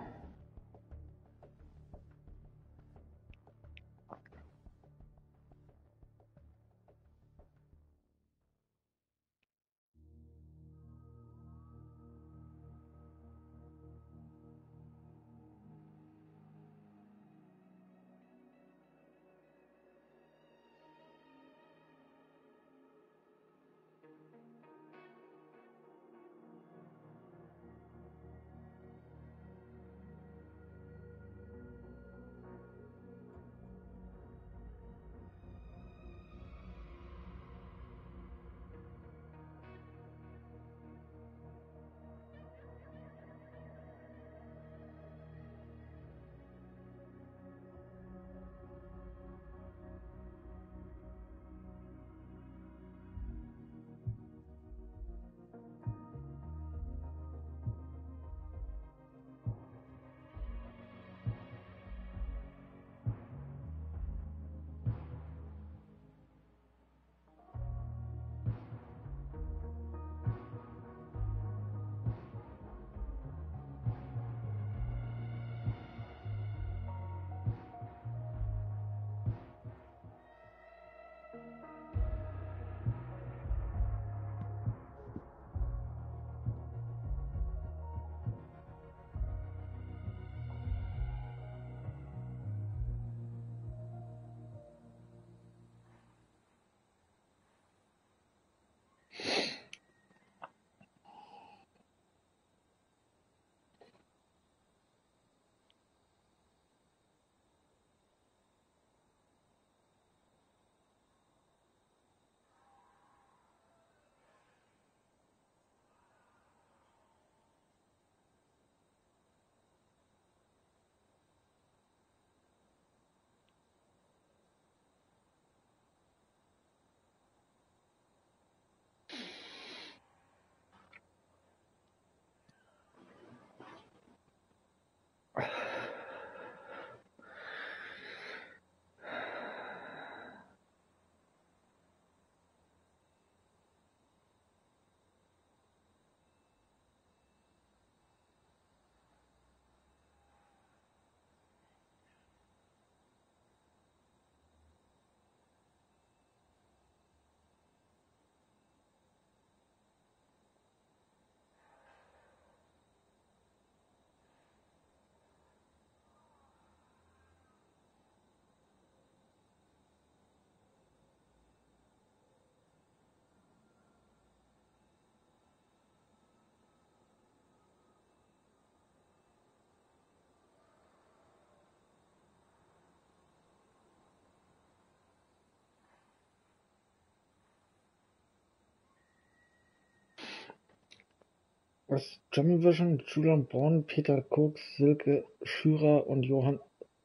Aus German Vision, Julian Born, Peter Koch, Silke Schürer und Johann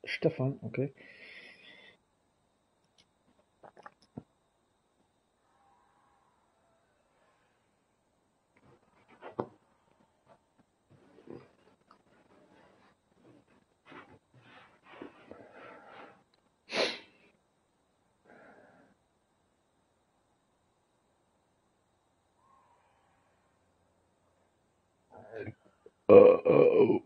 Stephan, 呃呃哦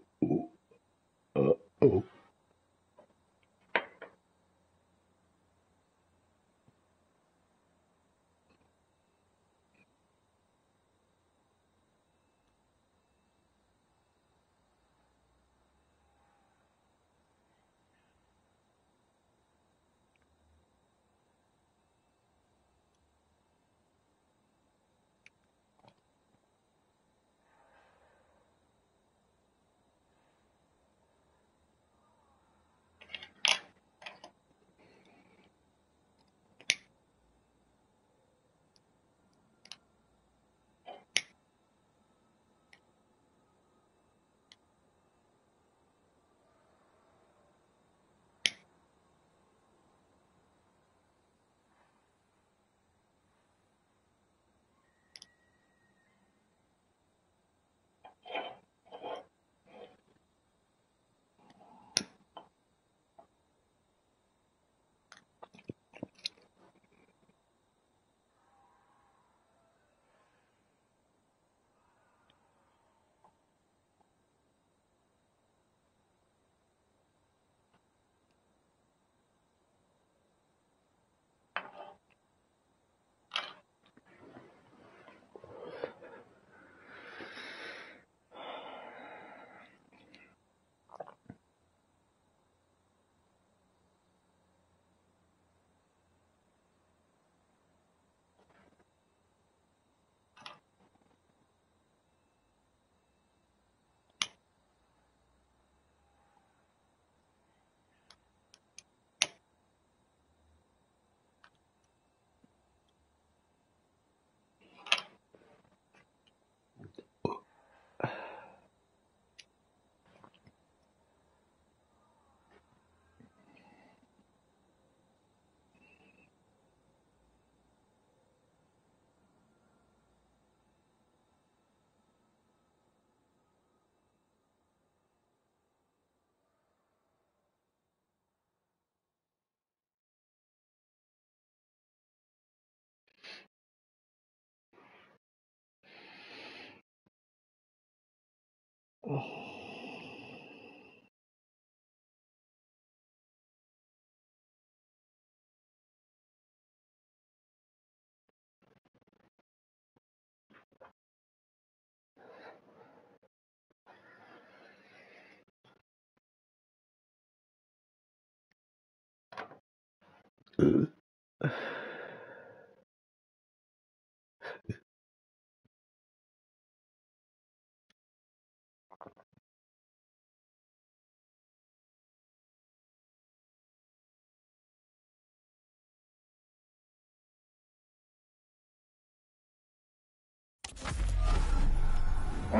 Mm-hmm.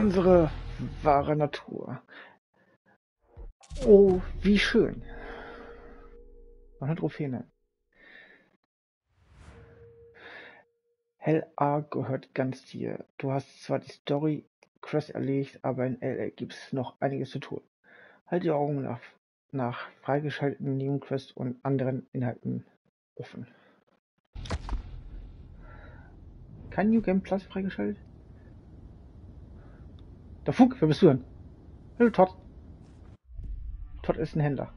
Unsere wahre Natur. Oh, wie schön. Noch eine. Hell A gehört ganz dir. Du hast zwar die Story Quest erlegt, aber in LA gibt es noch einiges zu tun. Halt die Augen nach, nach freigeschalteten Nebenquests und anderen Inhalten offen. Kein New Game Plus freigeschaltet? Der Fug, wer bist du denn? Hallo Todd. Todd ist ein Händler.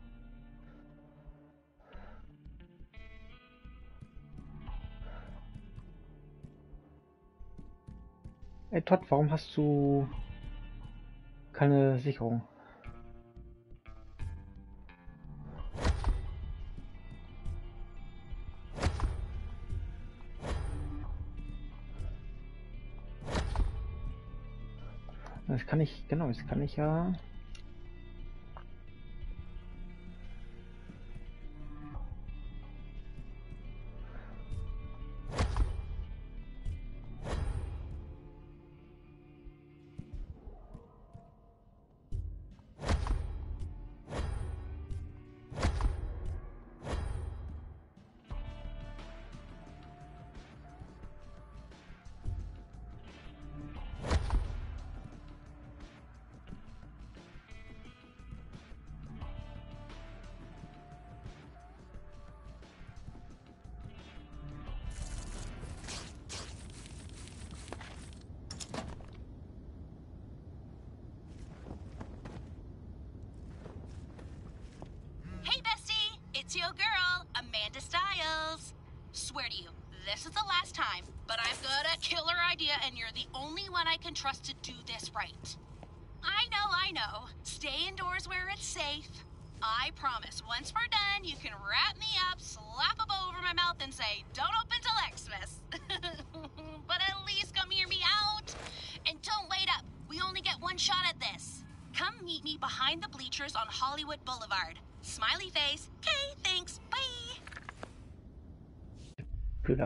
Ey Todd, warum hast du keine Sicherung? Ich, genau, das kann ich ja.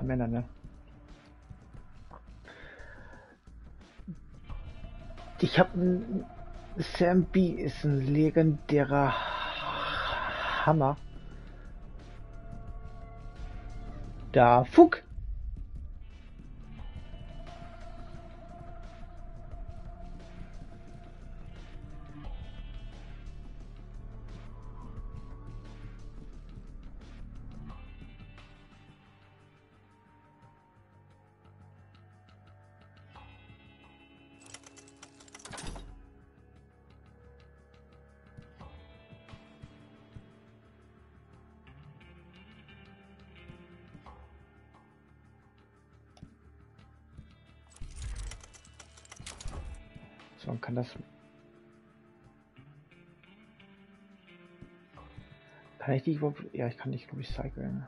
Männer, ne? Ich hab ein Sam B ist ein legendärer Hammer. Da Fuck. Die überhaupt. Ja, ich kann nicht recyceln.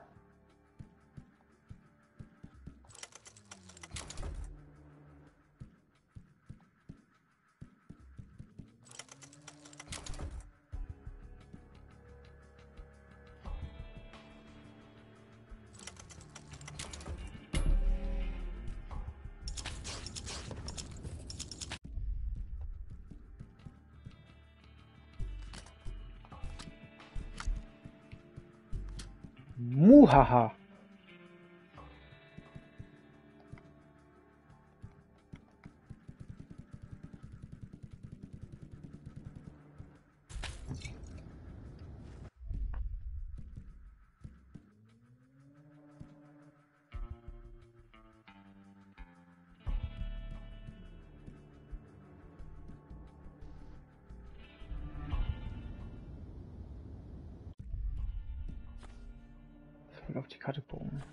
Mal auf die Karte gucken.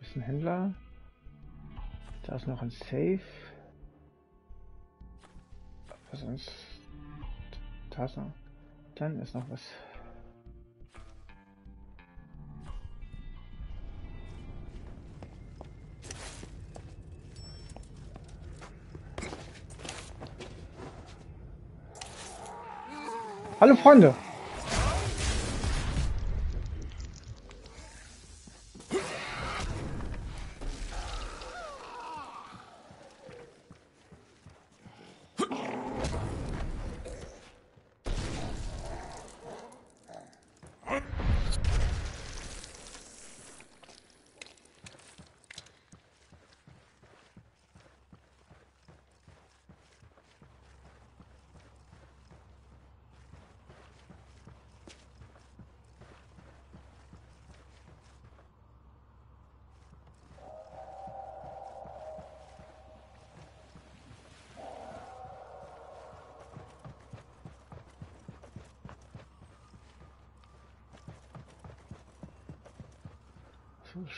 Bisschen Händler. Da ist noch ein Safe. Was sonst? Da ist noch. Dann ist noch was. Hallo Freunde!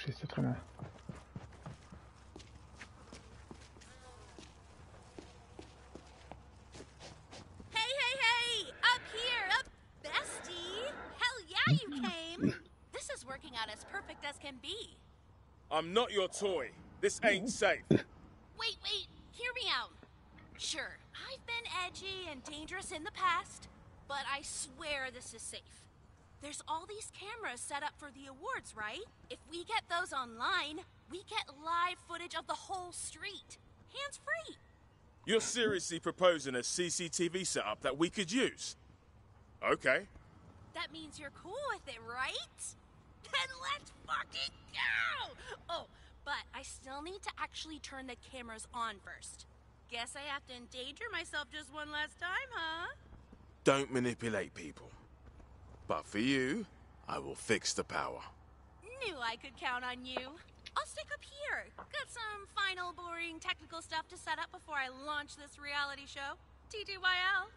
So, du stehst da drin. Hey, hey, hey! Up here! Up, bestie! Hell yeah, you came! This is working out as perfect as can be. I'm not your toy. This ain't safe. Wait, wait, hear me out. Sure, I've been edgy and dangerous in the past, but I swear this is safe. There's all these cameras set up for the awards, right? If we get those online, we get live footage of the whole street. Hands free. You're seriously proposing a CCTV setup that we could use? Okay. That means you're cool with it, right? Then let's fucking go! Oh, but I still need to actually turn the cameras on first. Guess I have to endanger myself just one last time, huh? Don't manipulate people. But for you, I will fix the power knew I could count on you. I'll stick up here. Got some final boring technical stuff to set up before I launch this reality show. TTYL.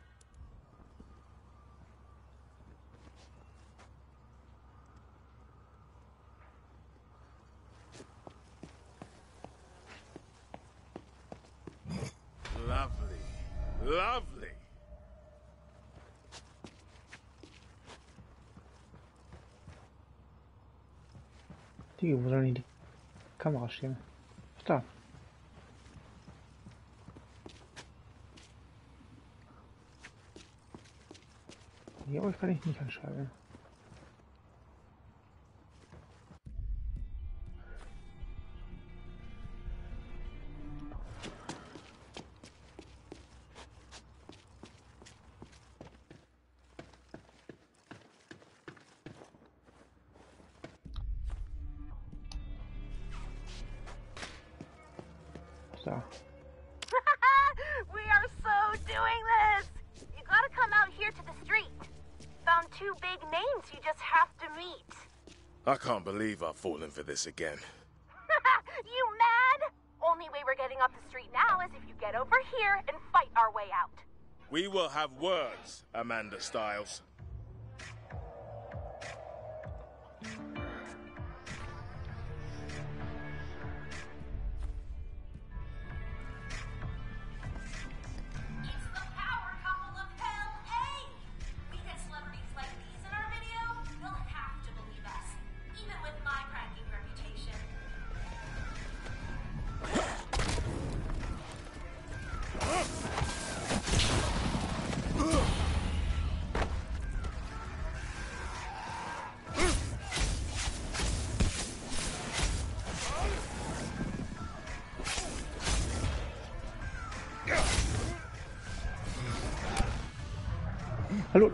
Lovely. Lovely. Die, wo soll die Kamera stehen? Ach, da. Hier aber kann ich nicht anschalten. Believe I've fallen for this again. you mad? Only way we're getting up the street now is if you get over here and fight our way out. We will have words, Amanda Styles.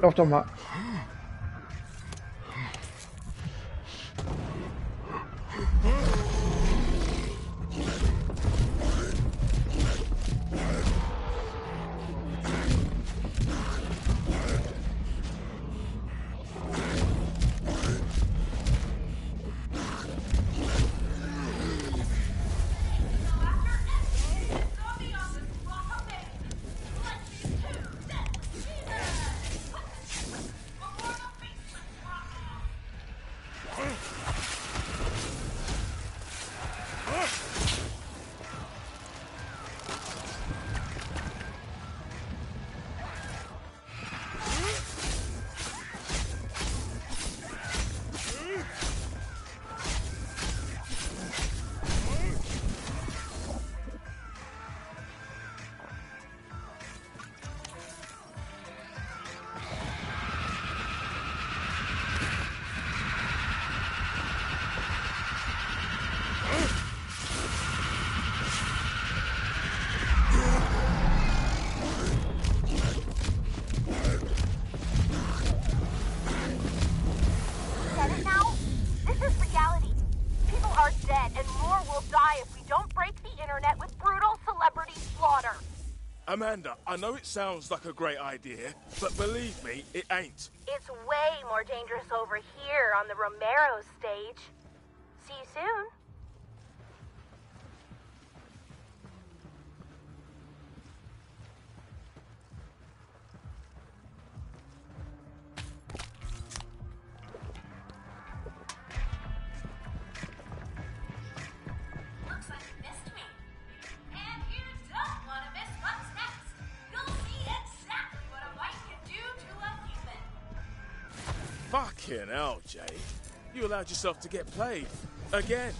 Lauf doch mal. I know it sounds like a great idea, but believe me, it ain't. It's way more dangerous over Fucking hell, Jay. You allowed yourself to get played. Again.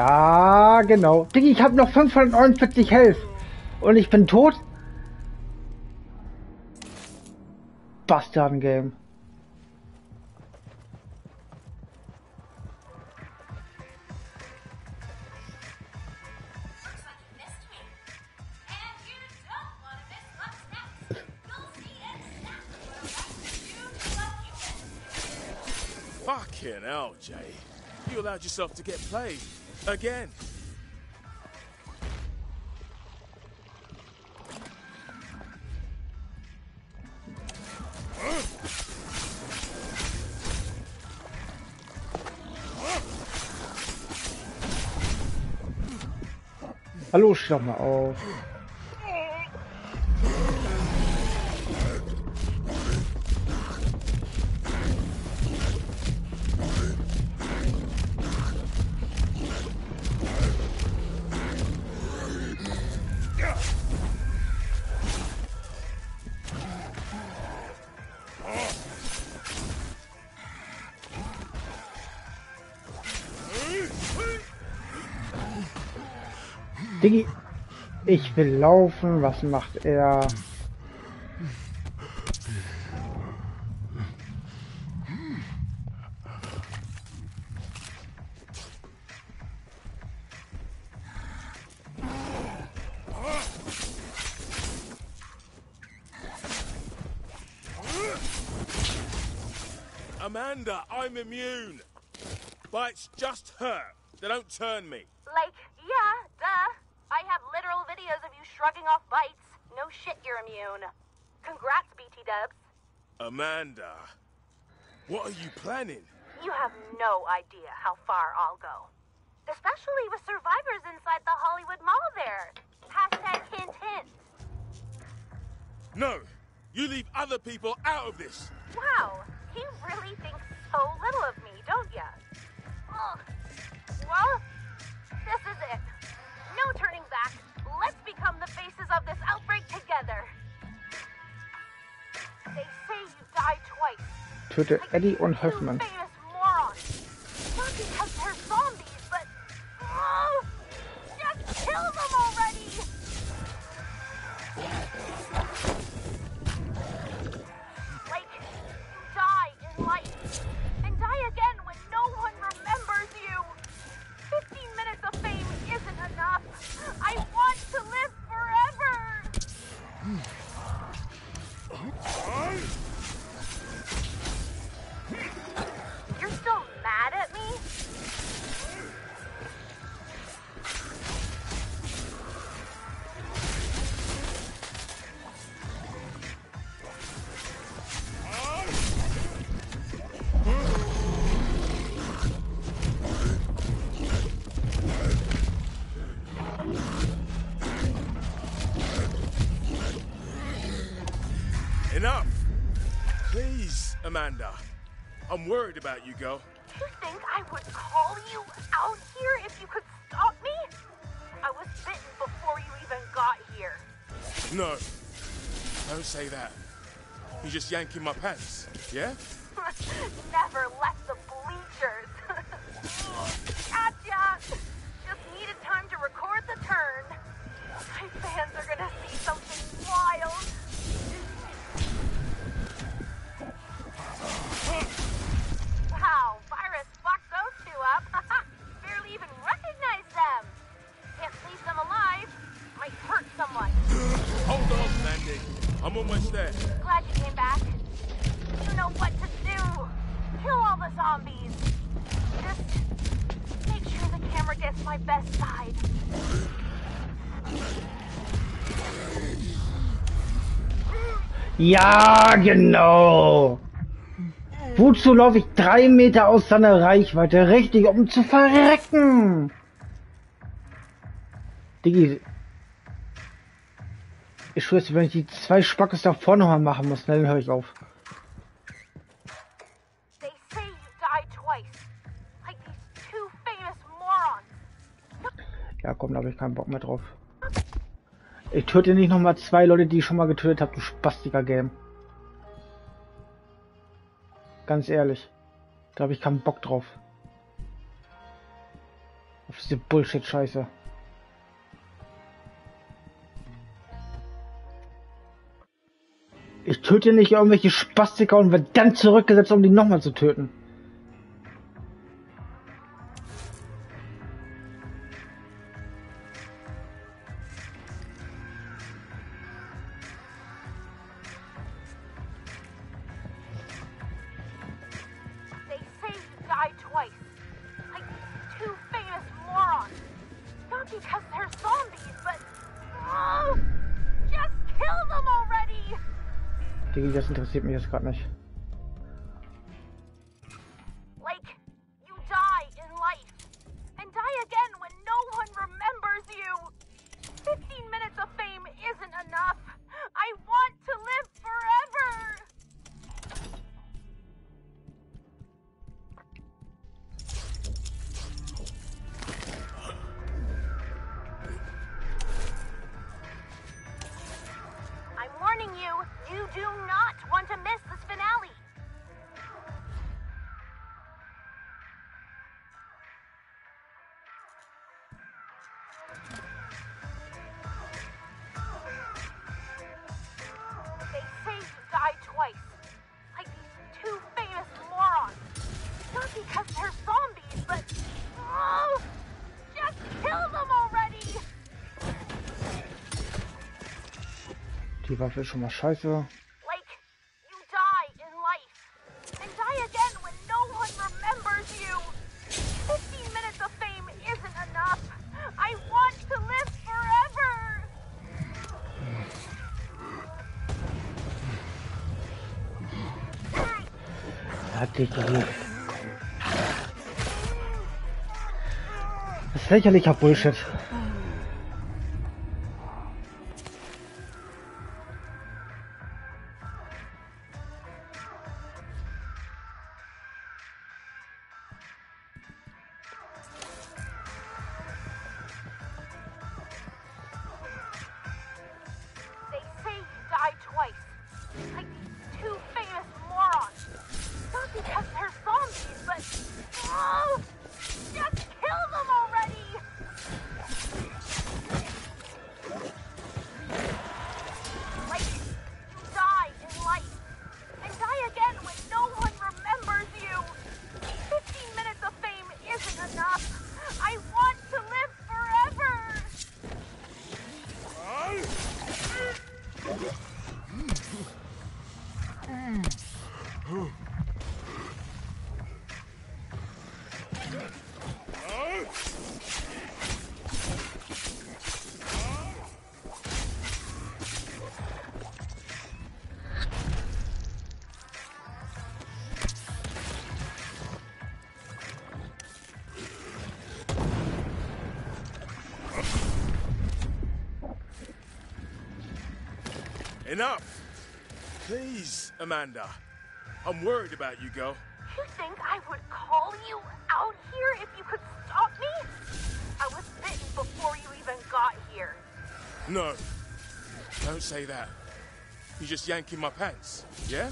Ja, genau. Diggi, ich habe noch 549 Health. Und ich bin tot? Bastarden-Game. Fucking hell, Jay. You allowed yourself to get played. Again. Hallo, ich mal auf. Ich will laufen, was macht er? Amanda, I'm immune. Bites just hurt. They don't turn me. Dubs. Amanda, what are you planning? You have no idea how far I'll go. Especially with survivors inside the Hollywood Mall there. Hashtag hint hint. No, you leave other people out of this. Wow, he really thinks so little of me, don't ya? Ugh. Well, this is it. No turning back. Let's become the faces of this outbreak together. Twitter Eddie und Hoffmann. Not because they're zombies, but oh, just kill them already! You, go. You think I would call you out here if you could stop me? I was bitten before you even got here. No. Don't say that. You're just yanking my pants, yeah? Never I'm almost there. Glad you came back. You know what to do. Kill all the zombies. Just make sure the camera gets my best side. Ja, genau. Wozu laufe ich drei Meter aus seiner Reichweite? Richtig, um zu verrecken. Diggi. Ich schwör's wenn ich die zwei Spackes da vorne mal machen muss, dann höre ich auf. Ja, komm, da habe ich keinen Bock mehr drauf. Ich töte nicht nochmal zwei Leute, die ich schon mal getötet habe, du spastiger Game. Ganz ehrlich. Da habe ich keinen Bock drauf. Auf diese Bullshit-Scheiße. Ich töte nicht irgendwelche Spastiker und werde dann zurückgesetzt, um die nochmal zu töten. Diggi, das interessiert mich jetzt gerade nicht. Enough. I want to live forever! Hat dich geliebt. Das ist lächerlicher Bullshit. Yeah. Enough! Please, Amanda. I'm worried about you, girl. You think I would call you out here if you could stop me? I was bitten before you even got here. No. Don't say that. You're just yanking my pants, yeah?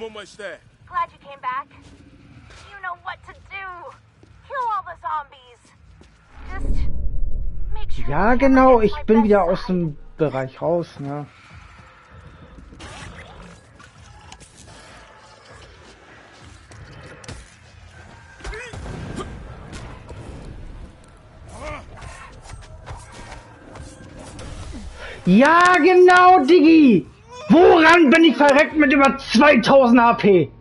I'm almost there. Glad you came back. You know what to do. Kill all the zombies. Just make sure Ja, genau. Ich bin wieder aus dem Bereich raus, ne? Ja, genau, Diggi! Woran bin ich verreckt mit über 2000 HP?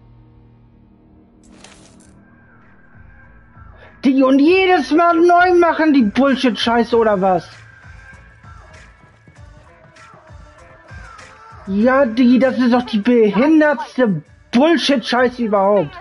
Diggi, und jedes Mal neu machen die Bullshit-Scheiße oder was? Ja, Diggi, das ist doch die behindertste Bullshit-Scheiße überhaupt.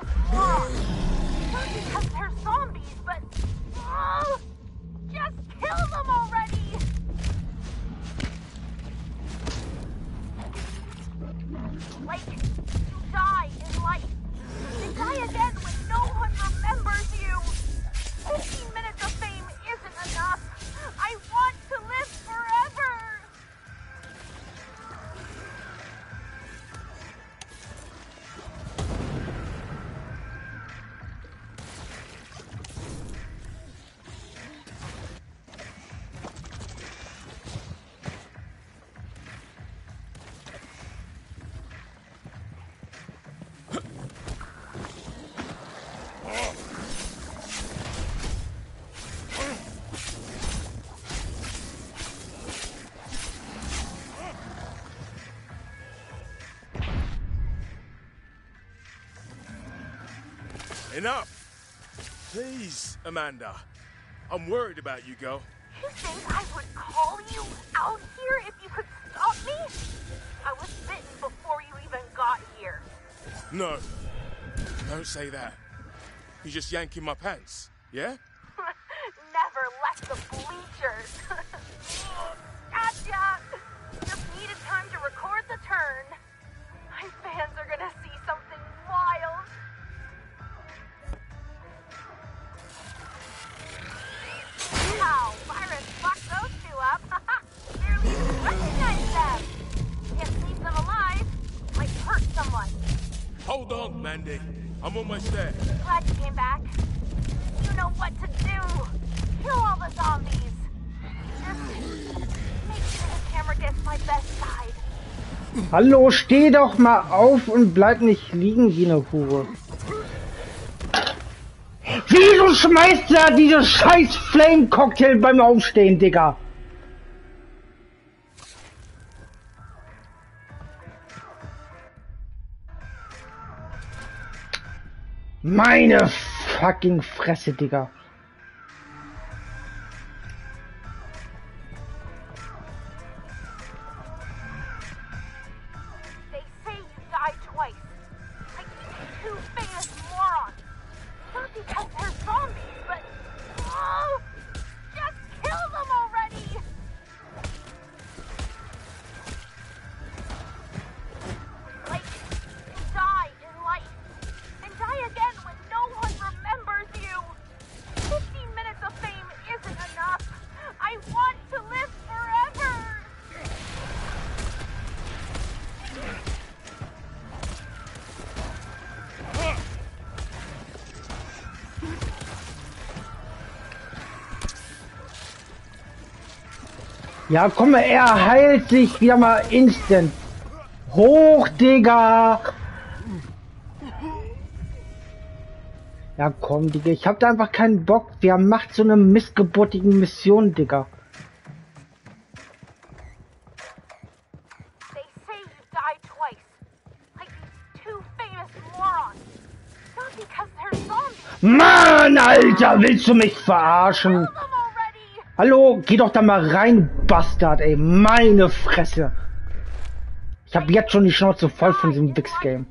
Please, Amanda. I'm worried about you, girl. You think I would call you out here if you could stop me? I was bitten before you even got here. No. Don't say that. He's just yanking my pants, yeah? On, Mandy. I'm almost there. Glad you came back. You know what to do. Kill all the zombies. Just make sure the camera gets my best side. Hallo, steh doch mal auf und bleib nicht liegen wie eine Hure. Wieso schmeißt er diese scheiß Flame Cocktail beim Aufstehen, Digga? Meine fucking Fresse, Digga. Ja, komm, er heilt sich wieder mal instant. Hoch, Digga. Ja, komm, Digga, ich hab da einfach keinen Bock. Wer macht so eine missgeburtigen Mission, Digga? Mann, Alter, willst du mich verarschen? Hallo, geh doch da mal rein, Bastard, ey. Meine Fresse. Ich hab jetzt schon die Schnauze voll von diesem Wix-Game.